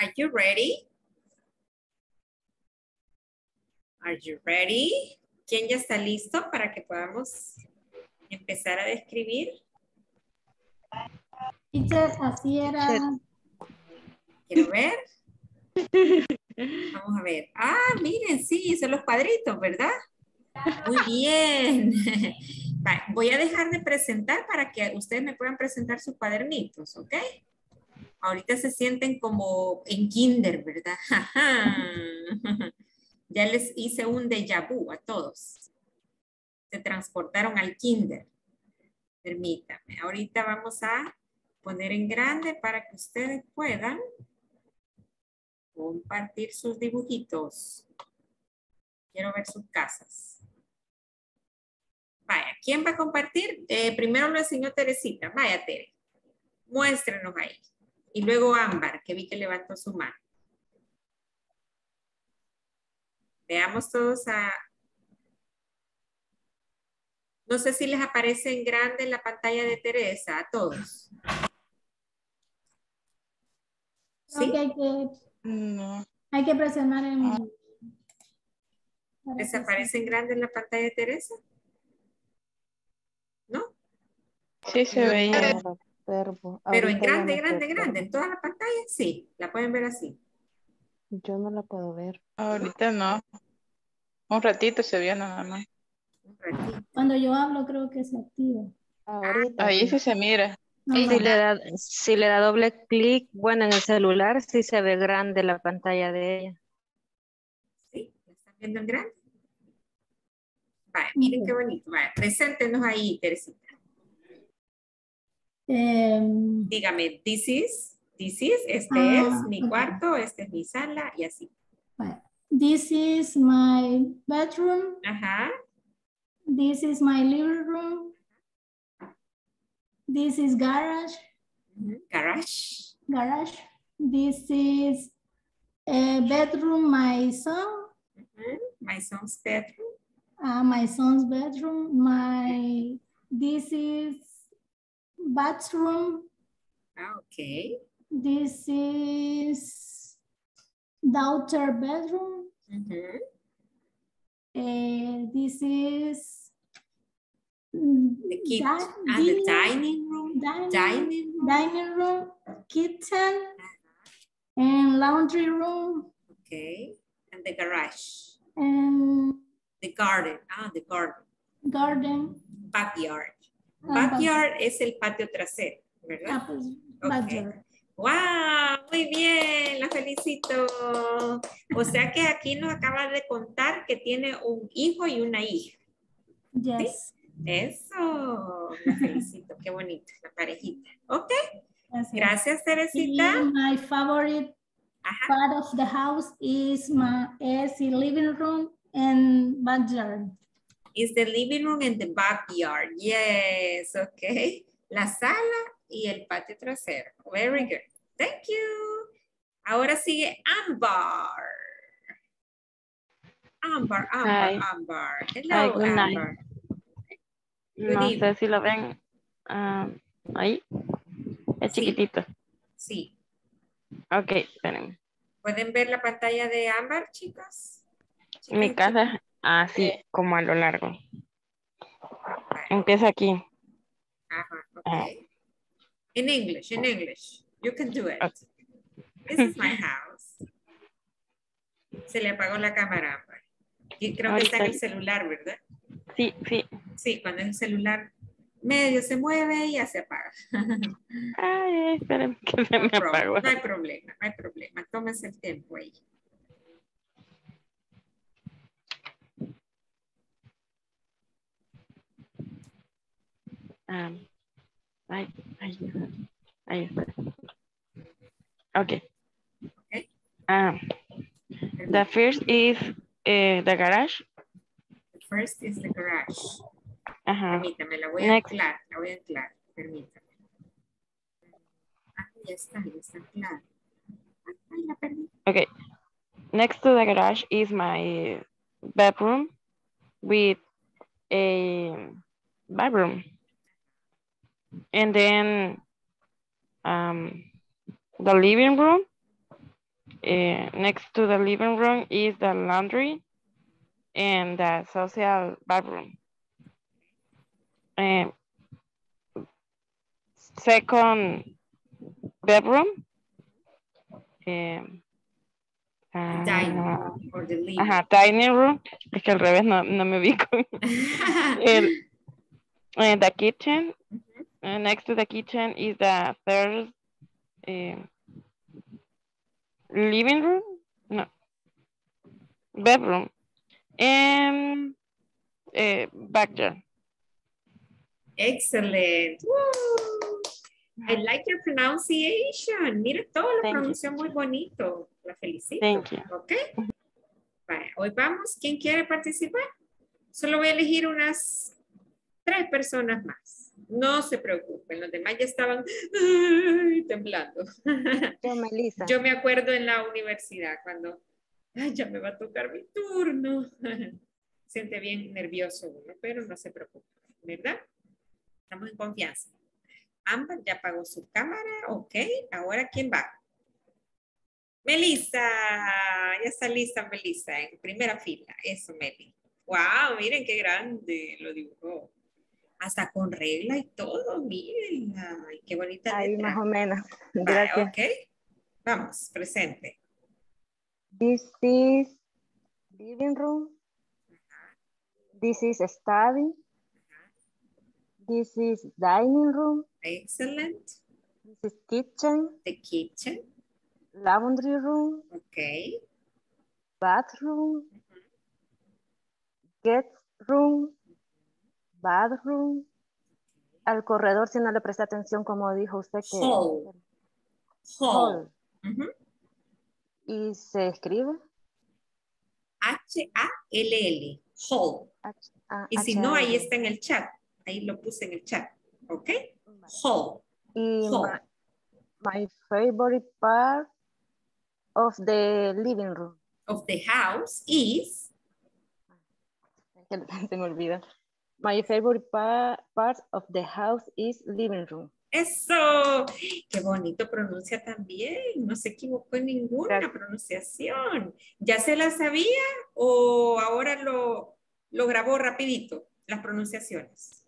Speaker 1: Are you ready? Are you ready? ¿Quién ya está listo para que podamos empezar a describir?
Speaker 12: Teacher, así era.
Speaker 1: Quiero ver. Vamos a ver. Ah, miren, sí, son los cuadritos, ¿verdad? Muy bien. (laughs) Voy a dejar de presentar para que ustedes me puedan presentar sus cuadernitos, ¿ok? Ahorita se sienten como en kinder, ¿verdad? (laughs) Ya les hice un déjà vu a todos. Se transportaron al kinder. Permítame. Ahorita vamos a poner en grande para que ustedes puedan compartir sus dibujitos. Quiero ver sus casas. Vaya, ¿quién va a compartir? Eh, primero lo enseñó Teresita. Vaya, Tere. Muéstrenos ahí. Y luego Ámbar, que vi que levantó su mano. Veamos todos a... No sé si les aparece en grande en la pantalla de Teresa, a todos.
Speaker 12: Creo que hay que,
Speaker 3: No.
Speaker 12: hay que presionar en...
Speaker 1: ¿Les aparece en grande en la pantalla de Teresa? ¿No?
Speaker 3: Sí se veía.
Speaker 1: Pero en grande,
Speaker 2: no
Speaker 1: grande, grande, en toda la pantalla, sí. La pueden ver así.
Speaker 2: Yo no la puedo ver.
Speaker 3: Ahorita no. Un ratito se vio nada más.
Speaker 1: Un ratito.
Speaker 12: Cuando yo hablo creo que se activa.
Speaker 2: Ahorita.
Speaker 3: Ahí
Speaker 2: sí.
Speaker 3: sí se mira.
Speaker 12: No,
Speaker 14: Si
Speaker 12: no.
Speaker 14: le, da, si le da doble clic, bueno, en el celular sí se ve grande la pantalla de ella.
Speaker 1: ¿Sí? ¿La están viendo en grande? Vale, miren qué bonito. Vale, preséntenos ahí, Teresita.
Speaker 12: Em,
Speaker 1: Dígame, this is, this is, este
Speaker 12: Ah,
Speaker 1: es mi cuarto, este es mi sala y así.
Speaker 12: This is my bedroom.
Speaker 1: Ajá.
Speaker 12: This is my living room. This is garage.
Speaker 1: Garage.
Speaker 12: Garage. This is a bedroom. My son.
Speaker 1: My son's bedroom.
Speaker 12: Uh, my son's bedroom. My this is bathroom.
Speaker 1: Ah, ok.
Speaker 12: This is daughter bedroom.
Speaker 1: Ujú.
Speaker 12: Uh, this is mm,
Speaker 1: The kitchen
Speaker 12: and
Speaker 1: ah, the dining room.
Speaker 12: dining,
Speaker 1: Dining room.
Speaker 12: dining room, kitchen, and laundry room,
Speaker 1: Okay. And the garage.
Speaker 12: and
Speaker 1: The garden. Ah, the garden.
Speaker 12: garden.
Speaker 1: Backyard. Backyard es el patio trasero, ¿verdad?
Speaker 12: Ah, pues, backyard.
Speaker 1: ¡Wow! Muy bien, la felicito. O sea que aquí nos acaba de contar que tiene un hijo y una hija.
Speaker 12: Yes.
Speaker 1: Eso, la felicito. Qué bonito, la parejita. Ok,
Speaker 12: it.
Speaker 1: gracias Teresita.
Speaker 12: Y my favorite
Speaker 1: Ajá.
Speaker 12: part of the house is my is the living room and backyard.
Speaker 1: Is the living room and the backyard. Yes, ok. La sala y el patio trasero. Very good. Thank you. Ahora sigue Ambar. Ambar, Ambar,
Speaker 14: Hi.
Speaker 1: Ambar.
Speaker 14: Hi,
Speaker 1: Hello,
Speaker 14: good.
Speaker 1: Ambar. Good
Speaker 14: No
Speaker 1: evening.
Speaker 14: sé si lo ven ah, ahí. Es
Speaker 1: Sí.
Speaker 14: chiquitito.
Speaker 1: Sí.
Speaker 14: Ok, espérenme.
Speaker 1: ¿Pueden ver la pantalla de Ambar, chicos?
Speaker 14: Mi
Speaker 1: Chicas,
Speaker 14: casa así como a lo largo. Empieza aquí.
Speaker 1: Ajá, okay. In English, in English. You can do it.
Speaker 14: Okay.
Speaker 1: This is my house. Se le apagó la cámara, Amber. Y creo que está en el celular, ¿verdad?
Speaker 14: Sí, sí.
Speaker 1: Sí, cuando es el celular medio se mueve y ya se apaga. (laughs)
Speaker 14: Ay, espérenme que se me apagó.
Speaker 1: no hay problema, no hay problema. Tómese el tiempo ahí.
Speaker 14: Ah, ay, ay, ahí está. Ok.
Speaker 1: Okay.
Speaker 14: Ah, the first is eh, the garage.
Speaker 1: The first is the garage.
Speaker 3: Ajá.
Speaker 1: Permítame, la voy a
Speaker 3: Next.
Speaker 1: anclar, la voy a anclar, permítame. Ah, ya está, está anclada. Ay, la perdí.
Speaker 3: Okay. Next to the garage is my bedroom with a bedroom. And then um, the living room. eh, next to the living room is the laundry and the social bathroom. Eh, second bedroom. em, ah,
Speaker 1: Dining or the living.
Speaker 3: Ajá, dining room. Es que al revés no, no me ubico. (laughs) El, the kitchen. Uh, next to the kitchen is the third eh, living room. No. Bedroom. And eh, backyard.
Speaker 1: Excellent. Woo. I like your pronunciation. Mira, todo lo pronunció muy bonito. La felicito.
Speaker 3: Thank you.
Speaker 1: ¿Ok? Hoy vamos. ¿Quién quiere participar? Solo voy a elegir unas tres personas más. No se preocupen, los demás ya estaban ay, temblando.
Speaker 14: Yo, Melissa.
Speaker 1: Yo me acuerdo en la universidad cuando "Ay, ya me va a tocar mi turno. (laughs) Siente bien nervioso uno, pero no se preocupe, ¿verdad? Estamos en confianza. Amber ya apagó su cámara, ok. Ahora, ¿quién va? Melissa, ya está lista Melissa, en primera fila. Eso, Meli. Wow, miren qué grande lo dibujó. Hasta con regla y todo, miren. Ay, qué bonita
Speaker 14: Ahí más o menos.
Speaker 1: Ok. Vamos, presente.
Speaker 14: This is living room. This is study. This is dining room.
Speaker 1: Excellent.
Speaker 14: This is kitchen.
Speaker 1: The kitchen.
Speaker 14: Laundry room.
Speaker 1: Ok.
Speaker 14: Bathroom. Guest room. Bathroom. Al corredor, si no le presta atención, como dijo usted que...
Speaker 1: Hall. Hall.
Speaker 14: Y se escribe.
Speaker 1: H-A-L-L. Hall. Y si no, ahí está en el chat. Ahí lo puse en el chat. ¿Ok? Hall.
Speaker 14: Y
Speaker 1: Hall.
Speaker 14: my, my favorite part of the living room.
Speaker 1: Of the house is. (laughs)
Speaker 14: Se me olvida. My favorite pa- part of the house is living room.
Speaker 1: Eso. Qué bonito pronuncia también. No se equivocó en ninguna pronunciación. ¿Ya se la sabía o ahora lo, lo grabó rapidito? Las pronunciaciones.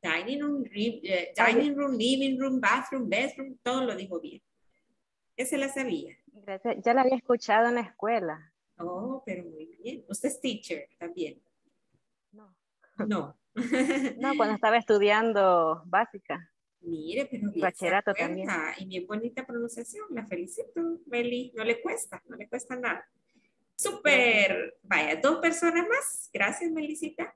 Speaker 1: Dining room, ri- eh, dining room, living room, bathroom, bedroom, todo lo dijo bien. ¿Ya se la sabía?
Speaker 14: Gracias. Ya la había escuchado en la escuela.
Speaker 1: Oh, pero muy bien. Usted es teacher también.
Speaker 14: No.
Speaker 1: No.
Speaker 14: No, cuando (laughs) estaba estudiando básica.
Speaker 1: Mire, pero bien
Speaker 14: Bachillerato también.
Speaker 1: Y bien bonita pronunciación. La felicito, Meli. No le cuesta, no le cuesta nada. Súper. Vaya, dos personas más. Gracias, Melicita.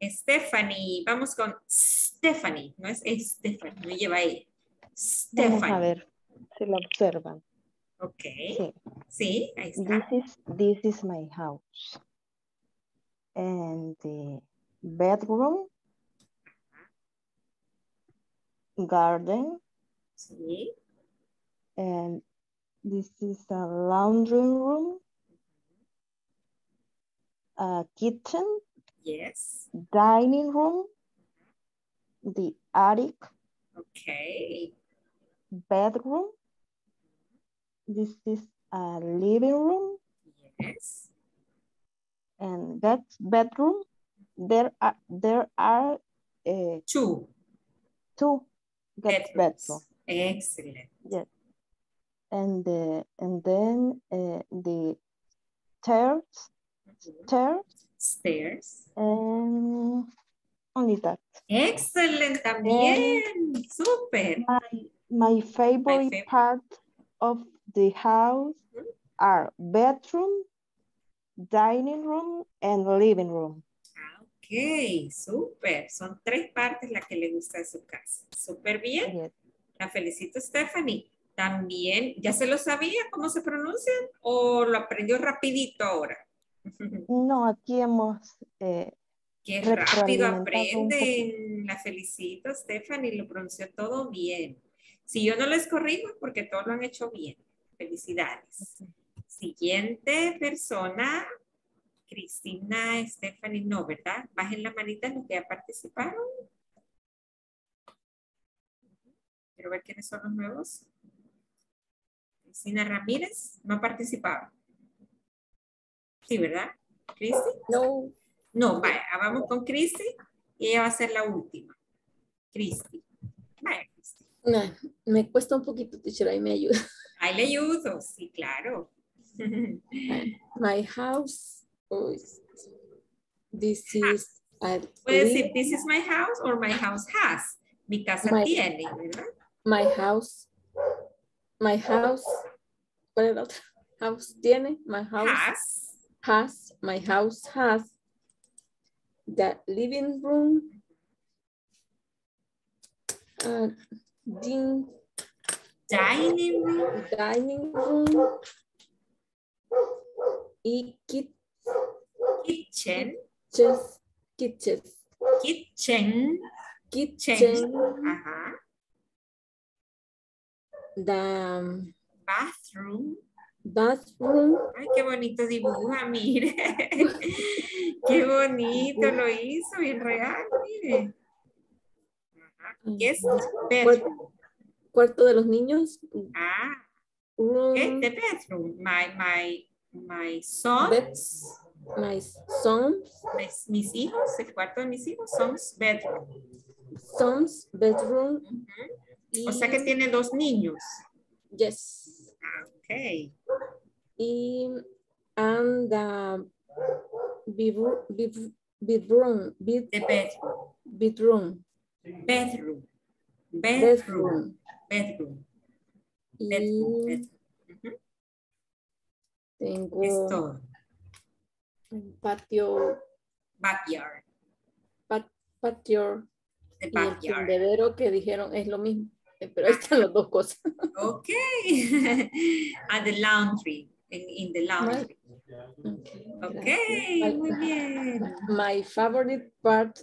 Speaker 1: Stephanie. Vamos con Stephanie. No es Stephanie, no lleva ella.
Speaker 2: Vamos a
Speaker 1: Stephanie.
Speaker 2: ver si lo observan.
Speaker 1: Ok.
Speaker 2: Sí.
Speaker 1: Sí, ahí está.
Speaker 2: This is, this is my house. And the bedroom, garden,
Speaker 1: Sí.
Speaker 2: and this is a laundry room, a kitchen,
Speaker 1: Yes.
Speaker 2: dining room, the attic,
Speaker 1: Ok.
Speaker 2: bedroom. This is a living room
Speaker 1: Yes.
Speaker 2: And that bedroom. There are there are uh,
Speaker 1: two
Speaker 2: two guest bedroom.
Speaker 1: Excellent.
Speaker 2: Yes, and the and then uh, the stairs, stairs,
Speaker 1: Stairs.
Speaker 2: and only that.
Speaker 1: Excellent también. Súper.
Speaker 2: My my favorite
Speaker 1: favorite.
Speaker 2: part of the house are bedroom, dining room, and living room.
Speaker 1: Ok, súper. Son tres partes las que le gusta de su casa. Súper bien.
Speaker 2: Yes.
Speaker 1: La felicito, Stephanie. También, ¿ya se lo sabía cómo se pronuncian o lo aprendió rapidito ahora? (laughs)
Speaker 2: No, aquí hemos eh,
Speaker 1: Qué rápido aprenden. La felicito, Stephanie, lo pronunció todo bien. Si yo no les corrijo, porque todos lo han hecho bien. Felicidades. Siguiente persona, Cristina, Stephanie, no, ¿verdad? Bajen la manita los que ya participaron. Quiero ver quiénes son los nuevos. Cristina Ramírez, no participaba. Sí, ¿verdad? Cristi.
Speaker 13: No.
Speaker 1: No, vaya, vamos con Cristi y ella va a ser la última. Cristi. Vaya, Cristi.
Speaker 13: No, me cuesta un poquito, teacher, ahí me ayuda.
Speaker 1: Ahí le ayudo, sí, claro. (laughs)
Speaker 13: My house. oh, this is. I
Speaker 1: Puede decir, this is my house or my house has. Mi casa
Speaker 13: My-
Speaker 1: tiene, ¿verdad?
Speaker 13: My house. My house. ¿Cuál es la otra? House tiene. My house
Speaker 1: Has.
Speaker 13: has. My house has. The living room. Uh, din-
Speaker 1: Dining room.
Speaker 13: dining room. Y kit-
Speaker 1: Kitchen.
Speaker 13: kitchens. Kitchens.
Speaker 1: Kitchen.
Speaker 13: Kitchen.
Speaker 1: Ajá.
Speaker 13: The
Speaker 1: Bathroom.
Speaker 13: bathroom.
Speaker 1: Ay, qué bonito dibuja, mire. (laughs) qué bonito lo hizo, bien real, mire. Ajá. Guest bedroom.
Speaker 13: Cuarto de los niños.
Speaker 1: Ah,
Speaker 13: Room.
Speaker 1: okay, the bedroom. My, my, my
Speaker 13: Beds. My son's,
Speaker 1: mis, mis hijos, el cuarto de mis hijos, son's bedroom.
Speaker 13: son's bedroom.
Speaker 1: O sea que tiene dos niños.
Speaker 13: Yes.
Speaker 1: Ok.
Speaker 13: Y and the bedroom, bedroom,
Speaker 1: bedroom.
Speaker 13: bedroom,
Speaker 1: Bedroom. Bedroom.
Speaker 13: bedroom.
Speaker 1: Bedroom.
Speaker 13: Y
Speaker 1: Bedroom. bedroom. Ujú. Es
Speaker 13: tengo
Speaker 1: todo.
Speaker 13: un patio,
Speaker 1: Backyard.
Speaker 13: pat- patio
Speaker 1: The
Speaker 13: y el
Speaker 1: backyard.
Speaker 13: tendedero que dijeron es lo mismo. Eh, Pero ahí están las dos cosas. (laughs)
Speaker 1: Ok. (laughs) And the laundry. In, in the laundry. Ok,
Speaker 13: gracias.
Speaker 1: muy bien.
Speaker 13: My favorite part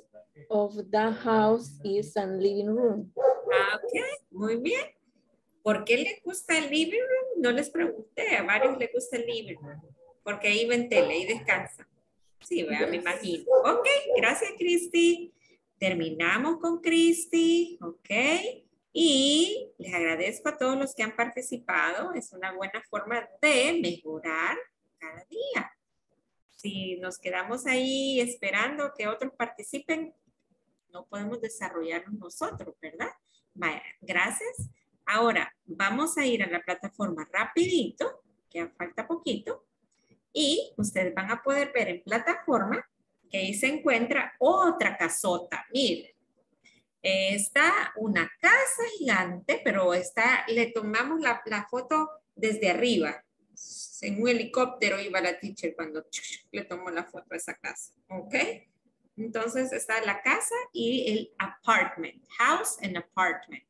Speaker 13: of the house is a living room.
Speaker 1: Ah, ok, muy bien. ¿Por qué le gusta el living room? No les pregunté, a varios les gusta el living room. Porque ahí ven tele y descansan. Sí, vea, me imagino. Ok, gracias, Cristi. Terminamos con Cristi, ok. Y les agradezco a todos los que han participado. Es una buena forma de mejorar cada día. Si nos quedamos ahí esperando que otros participen, no podemos desarrollarnos nosotros, ¿verdad? Gracias. Ahora vamos a ir a la plataforma rapidito, que falta poquito, y ustedes van a poder ver en plataforma que ahí se encuentra otra casota. Miren, está una casa gigante, pero está, le tomamos la, la foto desde arriba. En un helicóptero iba la teacher cuando le tomó la foto a esa casa. ¿Ok? Entonces está la casa y el apartment. House and apartment.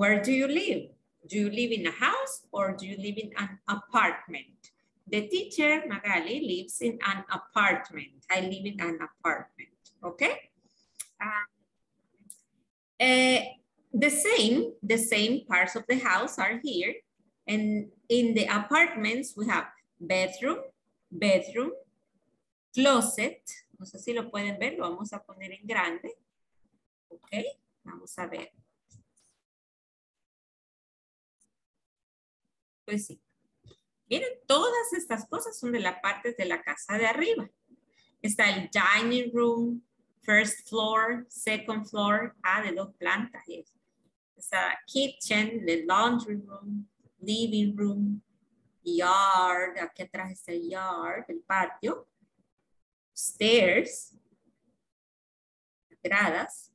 Speaker 1: Where do you live? Do you live in a house or do you live in an apartment? The teacher, Magali, lives in an apartment. I live in an apartment. Okay? Um, eh, the same, the same parts of the house are here. And in the apartments, we have bedroom, bedroom, closet. No sé si lo pueden ver, lo vamos a poner en grande. Ok, vamos a ver. Pues. Miren, todas estas cosas son de la parte de la casa de arriba. Está el dining room, first floor, second floor, ah, de dos plantas. es. Está kitchen, the laundry room, living room, yard, aquí atrás está el yard, el patio, stairs, gradas,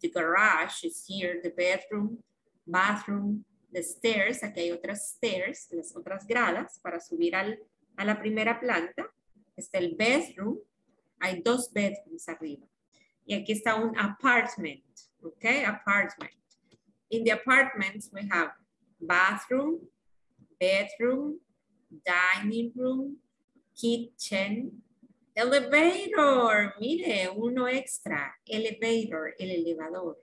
Speaker 1: the garage is here, the bedroom, bathroom, the stairs, aquí hay otras stairs, las otras gradas para subir al, a la primera planta. Está el bedroom, hay dos bedrooms arriba. Y aquí está un apartment, ok, apartment. In the apartments we have bathroom, bedroom, dining room, kitchen, Elevator, mire, uno extra. Elevator, el elevador.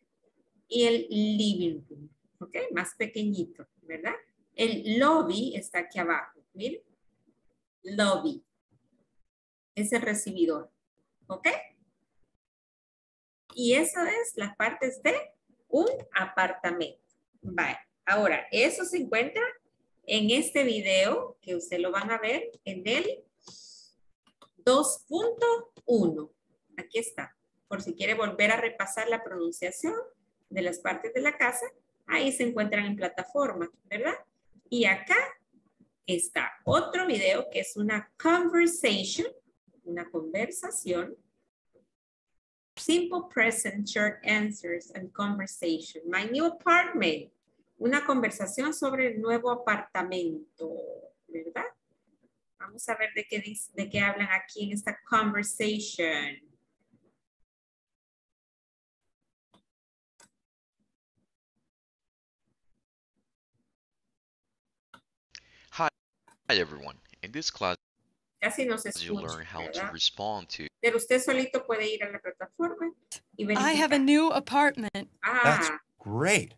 Speaker 1: Y el living room, ¿ok? Más pequeñito, ¿verdad? El lobby está aquí abajo, mire. Lobby. Es el recibidor, ¿ok? Y eso es las partes de un apartamento. Vale. Ahora, eso se encuentra en este video que usted lo van a ver en el 2.1. Aquí está. Por si quiere volver a repasar la pronunciación de las partes de la casa, ahí se encuentran en plataforma, ¿verdad? Y acá está otro video que es una conversation, una conversación. Simple present, short answers and conversation. My new apartment. Una conversación sobre el nuevo apartamento, ¿verdad? Vamos a ver de qué, de qué hablan aquí en esta conversation.
Speaker 15: Hi everyone. In this class,
Speaker 1: Casi no se
Speaker 15: you
Speaker 1: escucha,
Speaker 15: learn how to
Speaker 1: ¿verdad?
Speaker 15: respond to
Speaker 1: Pero usted solito puede ir a la plataforma y
Speaker 16: I have a
Speaker 1: verificar.
Speaker 16: new apartment.
Speaker 17: That's
Speaker 1: Ah,
Speaker 17: great.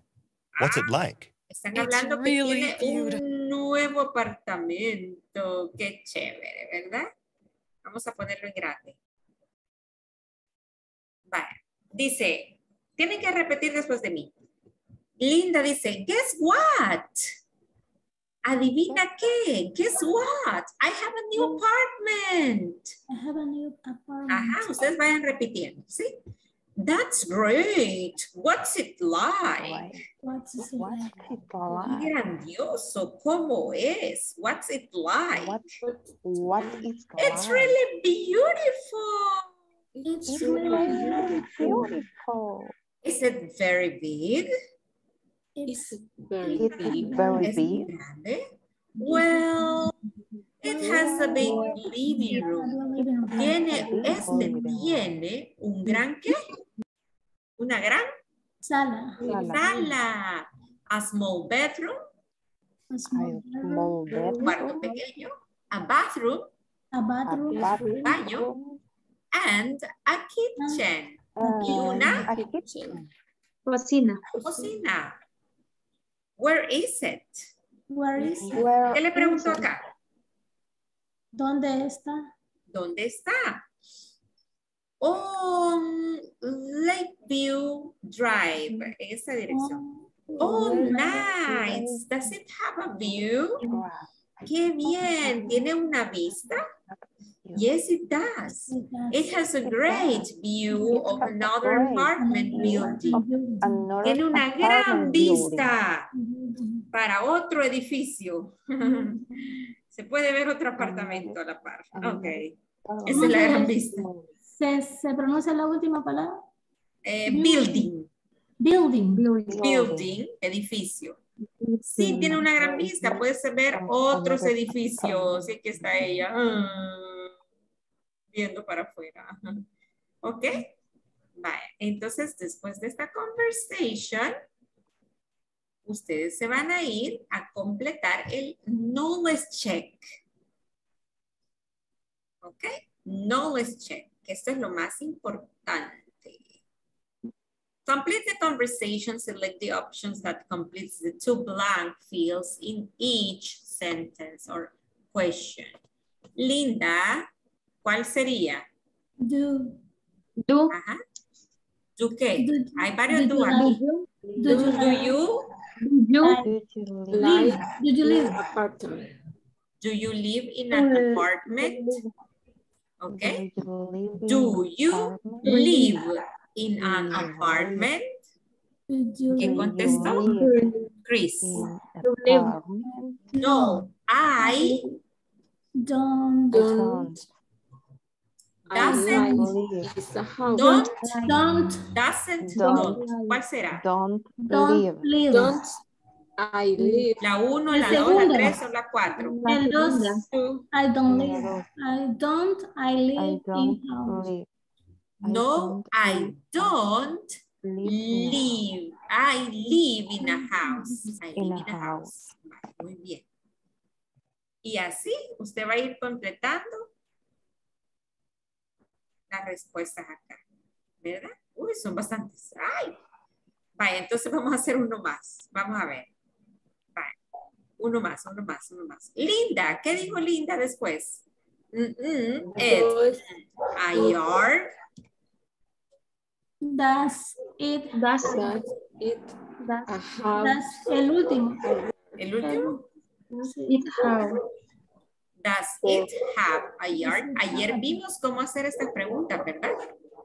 Speaker 17: What's it like?
Speaker 1: están
Speaker 16: It's
Speaker 1: hablando que
Speaker 16: really
Speaker 1: tiene un nuevo apartamento. Qué chévere, ¿verdad? Vamos a ponerlo en grande. Vale. Dice, tienen que repetir después de mí. Linda dice, guess what? Adivina qué? Guess what? I have a new apartment.
Speaker 12: I have a new apartment.
Speaker 1: Ajá, ustedes vayan repitiendo, ¿sí? That's great. What's it like?
Speaker 12: What's it like?
Speaker 1: Qué grandioso. ¿Cómo es? What's it like?
Speaker 2: What is
Speaker 1: It's really beautiful.
Speaker 12: It's
Speaker 2: really beautiful.
Speaker 1: Is it very big?
Speaker 13: It's very
Speaker 2: It's
Speaker 13: big.
Speaker 2: very
Speaker 1: ¿Es
Speaker 2: big.
Speaker 1: grande? Well, it has a big living room. Tiene, este tiene un gran qué? Una gran
Speaker 12: Sala.
Speaker 1: sala. A small bedroom.
Speaker 12: A small
Speaker 2: Small
Speaker 1: un cuarto
Speaker 2: bedroom.
Speaker 1: pequeño. A bathroom.
Speaker 12: A bathroom.
Speaker 2: bathroom.
Speaker 1: Baño. And a kitchen. Y una
Speaker 2: A kitchen.
Speaker 6: Cocina.
Speaker 1: cocina. Where is it?
Speaker 12: Where is it?
Speaker 2: Where
Speaker 1: ¿Qué le pregunto acá?
Speaker 12: ¿Dónde está?
Speaker 1: ¿Dónde está? On Lakeview Drive, en esta dirección. Oh, nice. Does it have a view? Qué bien. ¿Tiene una vista? Yes, it does. It has a great view of another apartment building.
Speaker 2: Another
Speaker 1: Tiene una gran
Speaker 2: building.
Speaker 1: vista para otro edificio. (laughs) Se puede ver otro apartamento a la par. Ok. Esa es la gran vista.
Speaker 12: ¿Se, se pronuncia la última palabra?
Speaker 1: Eh, building.
Speaker 12: Building.
Speaker 1: Building, edificio. Sí, tiene una gran vista. Puedes ver otros edificios. Sí, que está ella. ah, viendo para afuera. ¿Ok? Vale. Entonces, después de esta conversation, ustedes se van a ir a completar el knowledge check. ¿Ok? Knowledge check, que esto es lo más importante. Complete the conversation, select the options that completes the two blank fields in each sentence or question. Linda, ¿cuál sería?
Speaker 12: Do.
Speaker 6: Do.
Speaker 1: Ajá. ¿Do qué?
Speaker 12: Do-
Speaker 1: Hay varios
Speaker 12: do
Speaker 1: do
Speaker 12: you
Speaker 1: aquí.
Speaker 12: like-
Speaker 1: Do,
Speaker 12: do you
Speaker 1: do you?
Speaker 6: You.
Speaker 12: Do you live?
Speaker 13: apartment.
Speaker 1: Do you live in an apartment? Okay. Do you live in an mm. apartment?
Speaker 12: Do you
Speaker 1: contestó? Chris.
Speaker 2: Apartment.
Speaker 1: No, I
Speaker 12: Don't.
Speaker 13: Don't. I
Speaker 1: Doesn't.
Speaker 13: house.
Speaker 1: don't,
Speaker 12: Don't.
Speaker 1: doesn't,
Speaker 2: Don't.
Speaker 1: don't. ¿Cuál será?
Speaker 2: Don't
Speaker 12: Don't
Speaker 2: live.
Speaker 13: Don't I live.
Speaker 1: La uno,
Speaker 12: El
Speaker 1: la dos, la
Speaker 12: segundo.
Speaker 1: tres o la cuatro.
Speaker 12: El dos.
Speaker 1: Two.
Speaker 12: I don't live. I don't. I
Speaker 2: I
Speaker 12: live
Speaker 2: don't
Speaker 12: in house.
Speaker 2: live.
Speaker 1: No, I don't
Speaker 2: live.
Speaker 1: I live in a house. I
Speaker 2: In
Speaker 1: live
Speaker 2: a
Speaker 1: in a house. Vale, Muy bien. Y así usted va a ir completando las respuestas acá. ¿Verdad? Uy, son bastantes. Ay. Vaya, entonces vamos a hacer uno más. Vamos a ver. Vaya. Uno más, uno más, uno más. Linda, ¿qué dijo Linda después? Mm, mm, it. A yard.
Speaker 12: Does it,
Speaker 13: Does it
Speaker 12: does, el último.
Speaker 1: El último.
Speaker 6: It have.
Speaker 1: Does it have a yard? Ayer vimos cómo hacer esta pregunta, ¿verdad?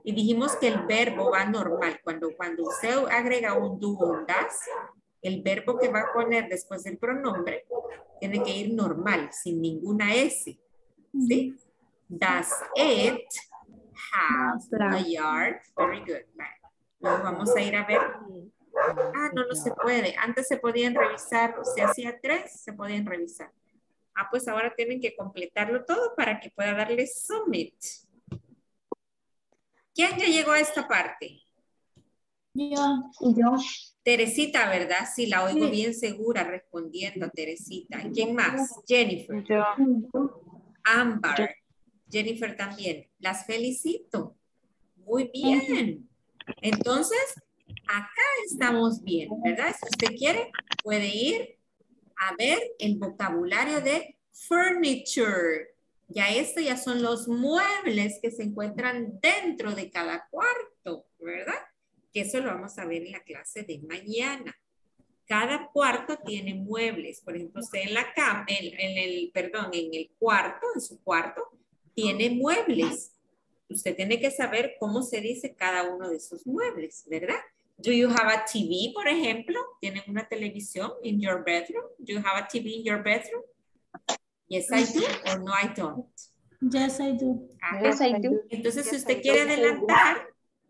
Speaker 1: Y dijimos que el verbo va normal. Cuando, cuando usted agrega un do o un does, el verbo que va a poner después del pronombre tiene que ir normal, sin ninguna S. ¿Sí? Does it have a yard? Very good. Luego vamos a ir a ver. Ah, no, no se puede. Antes se podían revisar, se hacía tres, se podían revisar. Ah, pues ahora tienen que completarlo todo para que pueda darle submit. ¿Quién ya llegó a esta parte?
Speaker 12: Yo.
Speaker 6: Yo.
Speaker 1: Teresita, ¿verdad? Sí, la oigo bien segura respondiendo, Teresita. ¿Quién más? Jennifer.
Speaker 3: Yo.
Speaker 1: Amber. Jennifer también. Las felicito. Muy bien. Entonces, acá estamos bien, ¿verdad? Si usted quiere, puede ir a ver el vocabulario de furniture. Ya esto ya son los muebles que se encuentran dentro de cada cuarto, ¿verdad? Que eso lo vamos a ver en la clase de mañana. Cada cuarto tiene muebles. Por ejemplo, usted en la cama, en, el, perdón, en el cuarto, en su cuarto, tiene muebles. Usted tiene que saber cómo se dice cada uno de esos muebles, ¿verdad? Do you have a TV, por ejemplo? ¿Tienen una televisión in your bedroom? Do you have a TV in your bedroom? Yes, I do, or no, I don't.
Speaker 12: Yes, I do.
Speaker 1: Ajá.
Speaker 6: Yes, I do.
Speaker 1: Entonces, si usted quiere adelantar,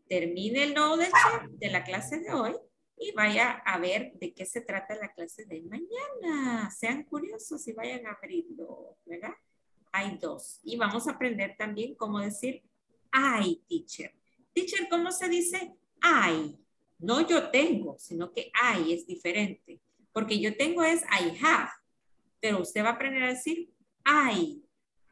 Speaker 1: termine el knowledge de la clase de hoy y vaya a ver de qué se trata la clase de mañana. Sean curiosos y vayan a abrirlo, ¿verdad? Hay dos. Y vamos a aprender también cómo decir I, teacher. Teacher, ¿cómo se dice I? No yo tengo, sino que I es diferente. Porque yo tengo es I have. Pero usted va a aprender a decir I.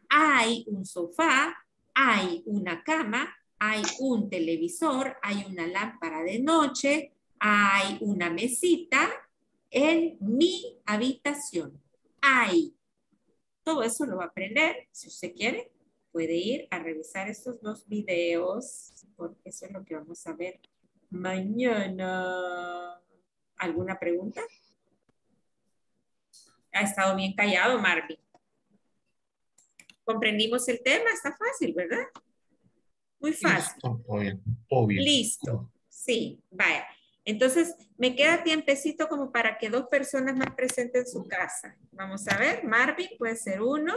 Speaker 1: Hay un sofá, hay una cama, hay un televisor, hay una lámpara de noche, hay una mesita en mi habitación. Hay. Todo eso lo va a aprender. Si usted quiere, puede ir a revisar estos dos videos, porque eso es lo que vamos a ver mañana. ¿Alguna pregunta? Ha estado bien callado, Marvin. Comprendimos el tema, está fácil, ¿verdad? Muy fácil.
Speaker 7: Todo bien.
Speaker 1: Listo. Sí, vaya. Entonces, me queda tiempecito como para que dos personas más presenten su casa. Vamos a ver, Marvin puede ser uno.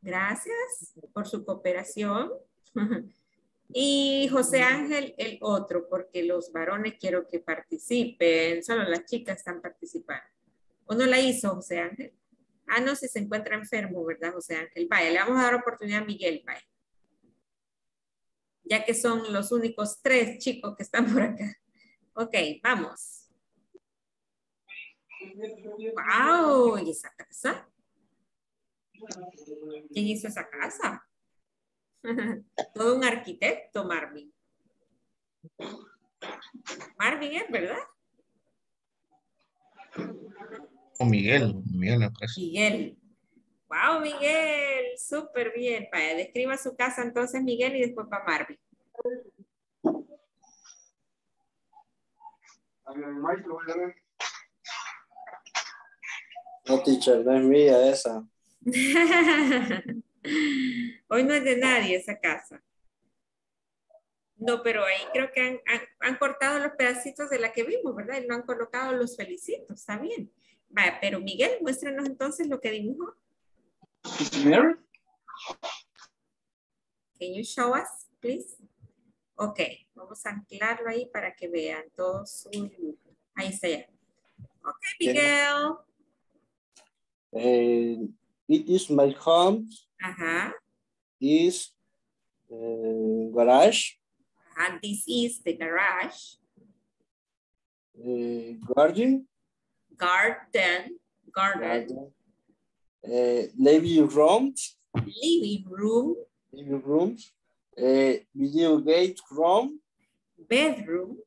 Speaker 1: Gracias por su cooperación. (laughs) Y José Ángel el otro, porque los varones quiero que participen, solo las chicas están participando. ¿O no la hizo José Ángel? Ah, no, si se encuentra enfermo, ¿verdad, José Ángel? Vaya, le vamos a dar oportunidad a Miguel, vaya. Ya que son los únicos tres chicos que están por acá. Ok, vamos. ¡Wow! ¿Y esa casa? ¿Quién hizo esa casa? (laughs) Todo un arquitecto, Marvin. Marvin es, ¿verdad?
Speaker 7: O Miguel, Miguel me parece.
Speaker 1: Miguel. Wow, Miguel, súper bien. Vaya, describa su casa entonces, Miguel, y después va Marvin.
Speaker 10: No, teacher, no es mía esa. (laughs)
Speaker 1: Hoy no es de nadie esa casa. No, pero ahí creo que han, han- han cortado los pedacitos de la que vimos, ¿verdad? Y no han colocado los felicitos, está bien. Vaya, pero Miguel, muéstrenos entonces lo que dibujó. Can you show us, please? Ok, vamos a anclarlo ahí para que vean todo su dibujo. Ahí está ya. Ok, Miguel.
Speaker 10: Eh, it is my home,
Speaker 1: Ajá.
Speaker 10: is eh, garage,
Speaker 1: Ajá, this is the garage.
Speaker 10: eh, garden,
Speaker 1: Garden. Garden.
Speaker 10: eh, living room,
Speaker 1: Living room.
Speaker 10: living room, Eh, video gate room.
Speaker 1: Bedroom.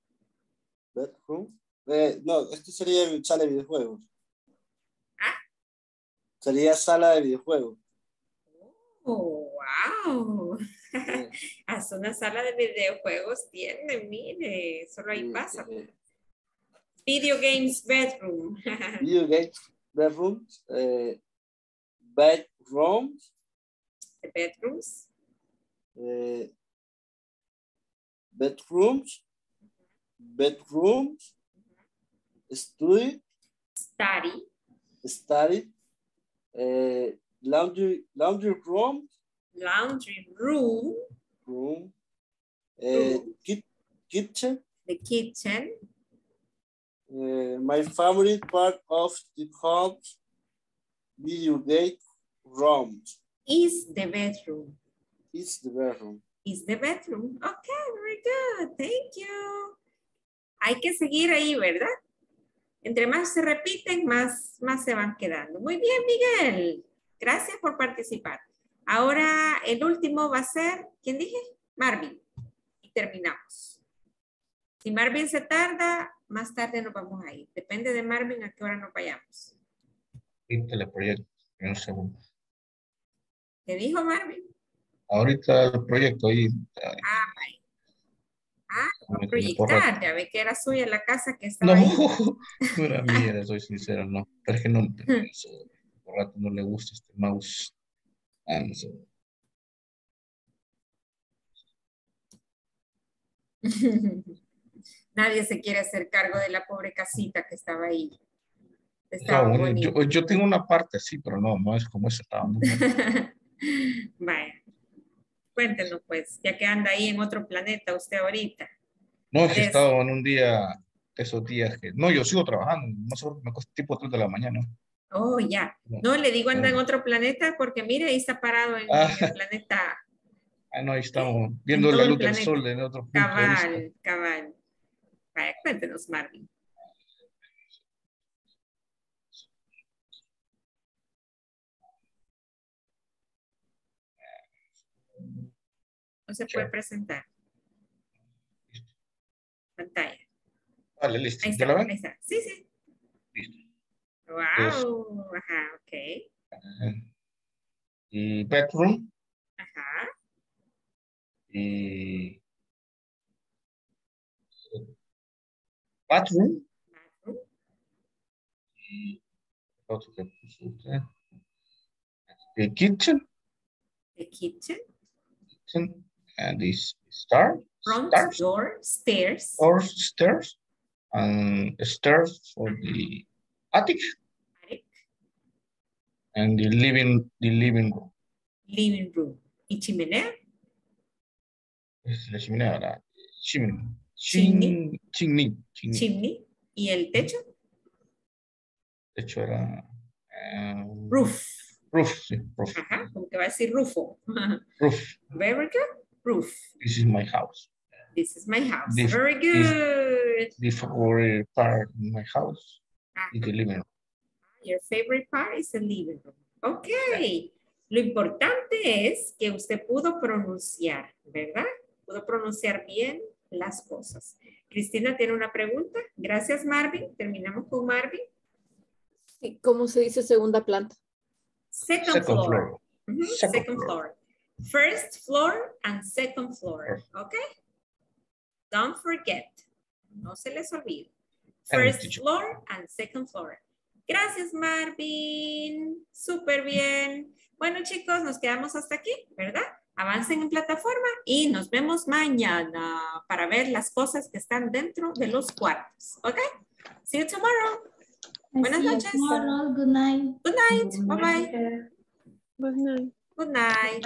Speaker 10: Bedroom. Eh, no, este sería sala de videojuegos.
Speaker 1: ¿Ah?
Speaker 10: Sería sala de videojuegos.
Speaker 1: Oh, wow. (laughs) Hasta una sala de videojuegos tiene, mire, solo ahí pasa. Video games bedroom. (laughs)
Speaker 10: Video games bedrooms. Eh, bedrooms.
Speaker 1: The bedrooms.
Speaker 10: Eh, bedrooms. Bedrooms. Study.
Speaker 1: Study.
Speaker 10: Study. Eh, laundry, laundry room.
Speaker 1: Laundry room.
Speaker 10: Room. Eh, ki- kitchen.
Speaker 1: The kitchen.
Speaker 10: Uh, my favorite part of the house video gate room
Speaker 1: Is the bedroom.
Speaker 10: is the bedroom.
Speaker 1: Is the bedroom. Okay, very good. Thank you. Hay que seguir ahí, ¿verdad? Entre más se repiten, más, más se van quedando. Muy bien, Miguel. Gracias por participar. Ahora el último va a ser, ¿quién dije? Marvin. Y terminamos. Si Marvin se tarda, más tarde nos vamos a ir. Depende de Marvin a qué hora nos vayamos.
Speaker 7: Le proyecto. en un segundo.
Speaker 1: ¿Qué dijo Marvin?
Speaker 7: Ahorita el proyecto ahí.
Speaker 1: Ah, vaya. Ah, a proyectar. Ya ve que era suya la casa que
Speaker 7: No,
Speaker 1: estaba ahí. (laughs)
Speaker 7: no era mía, soy sincero, no. Pero es que no, (laughs) por rato no le gusta este mouse. No sé. (laughs)
Speaker 1: Nadie se quiere hacer cargo de la pobre casita que estaba ahí.
Speaker 7: Estaba bonito. Yo, yo tengo una parte así, pero no, no es como esa. Estaba muy.
Speaker 1: Vaya. (laughs) Cuéntenos pues, ya que anda ahí en otro planeta usted ahorita.
Speaker 7: No, es que he
Speaker 1: Es-
Speaker 7: estado en un día, esos días que. No, yo sigo trabajando. No sé, me cuesta tipo 3 de la mañana.
Speaker 1: Oh, ya. No, le digo anda en otro planeta porque mire, ahí está parado en
Speaker 7: Ah.
Speaker 1: el planeta (laughs)
Speaker 7: Ah, no, ahí estamos viendo la luz del
Speaker 1: planeta.
Speaker 7: sol desde otro punto vista.
Speaker 1: cabal, cabal. Vaya, cuéntenos, Marvin. No se puede presentar. Pantalla.
Speaker 7: Vale, listo.
Speaker 1: Ahí
Speaker 7: ¿Ya
Speaker 1: está,
Speaker 7: la ven?
Speaker 1: ahí está. Sí, sí.
Speaker 7: Listo.
Speaker 1: Wow. Ajá, ok.
Speaker 7: Y bedroom.
Speaker 1: Ajá.
Speaker 7: Y. Bathroom. Y. Otro que puso usted. The kitchen.
Speaker 1: The kitchen.
Speaker 7: kitchen. And this star.
Speaker 1: Front
Speaker 7: stars,
Speaker 1: door, stairs.
Speaker 7: or stairs. And stairs for the attic. And the living, the living room.
Speaker 1: Living room. ¿Y chimenea?
Speaker 7: Es la chimney.
Speaker 1: Chimney.
Speaker 7: Chimney. Chimney.
Speaker 1: Chimney. ¿Y el techo?
Speaker 7: De hecho era. eh,
Speaker 1: Roof.
Speaker 7: Roof, sí, roof.
Speaker 1: Ajá, como que va a decir rufo. (laughs)
Speaker 7: Roof.
Speaker 1: Very good. Roof.
Speaker 7: This is my house.
Speaker 1: This is my house.
Speaker 7: This-
Speaker 1: Very good.
Speaker 7: The favorite part of my house is the living room.
Speaker 1: Your favorite part is the living room. Ok. Lo importante es que usted pudo pronunciar, ¿verdad? Pudo pronunciar bien las cosas. Cristina tiene una pregunta. Gracias, Marvin. Terminamos con Marvin.
Speaker 13: Sí, ¿Cómo se dice segunda planta?
Speaker 1: Second,
Speaker 7: Second
Speaker 1: floor.
Speaker 7: Second
Speaker 1: Second,
Speaker 7: floor.
Speaker 1: floor. First floor and second floor. Okay? Don't forget. No se les olvide. First floor and second floor. Gracias, Marvin. Súper bien. Bueno, chicos, nos quedamos hasta aquí, ¿verdad? Avancen en plataforma y nos vemos mañana para ver las cosas que están dentro de los cuartos. ¿Ok? See you tomorrow. Buenas noches.
Speaker 12: tomorrow. Good night.
Speaker 1: Good night. Bye bye.
Speaker 14: Good night.
Speaker 1: Good night.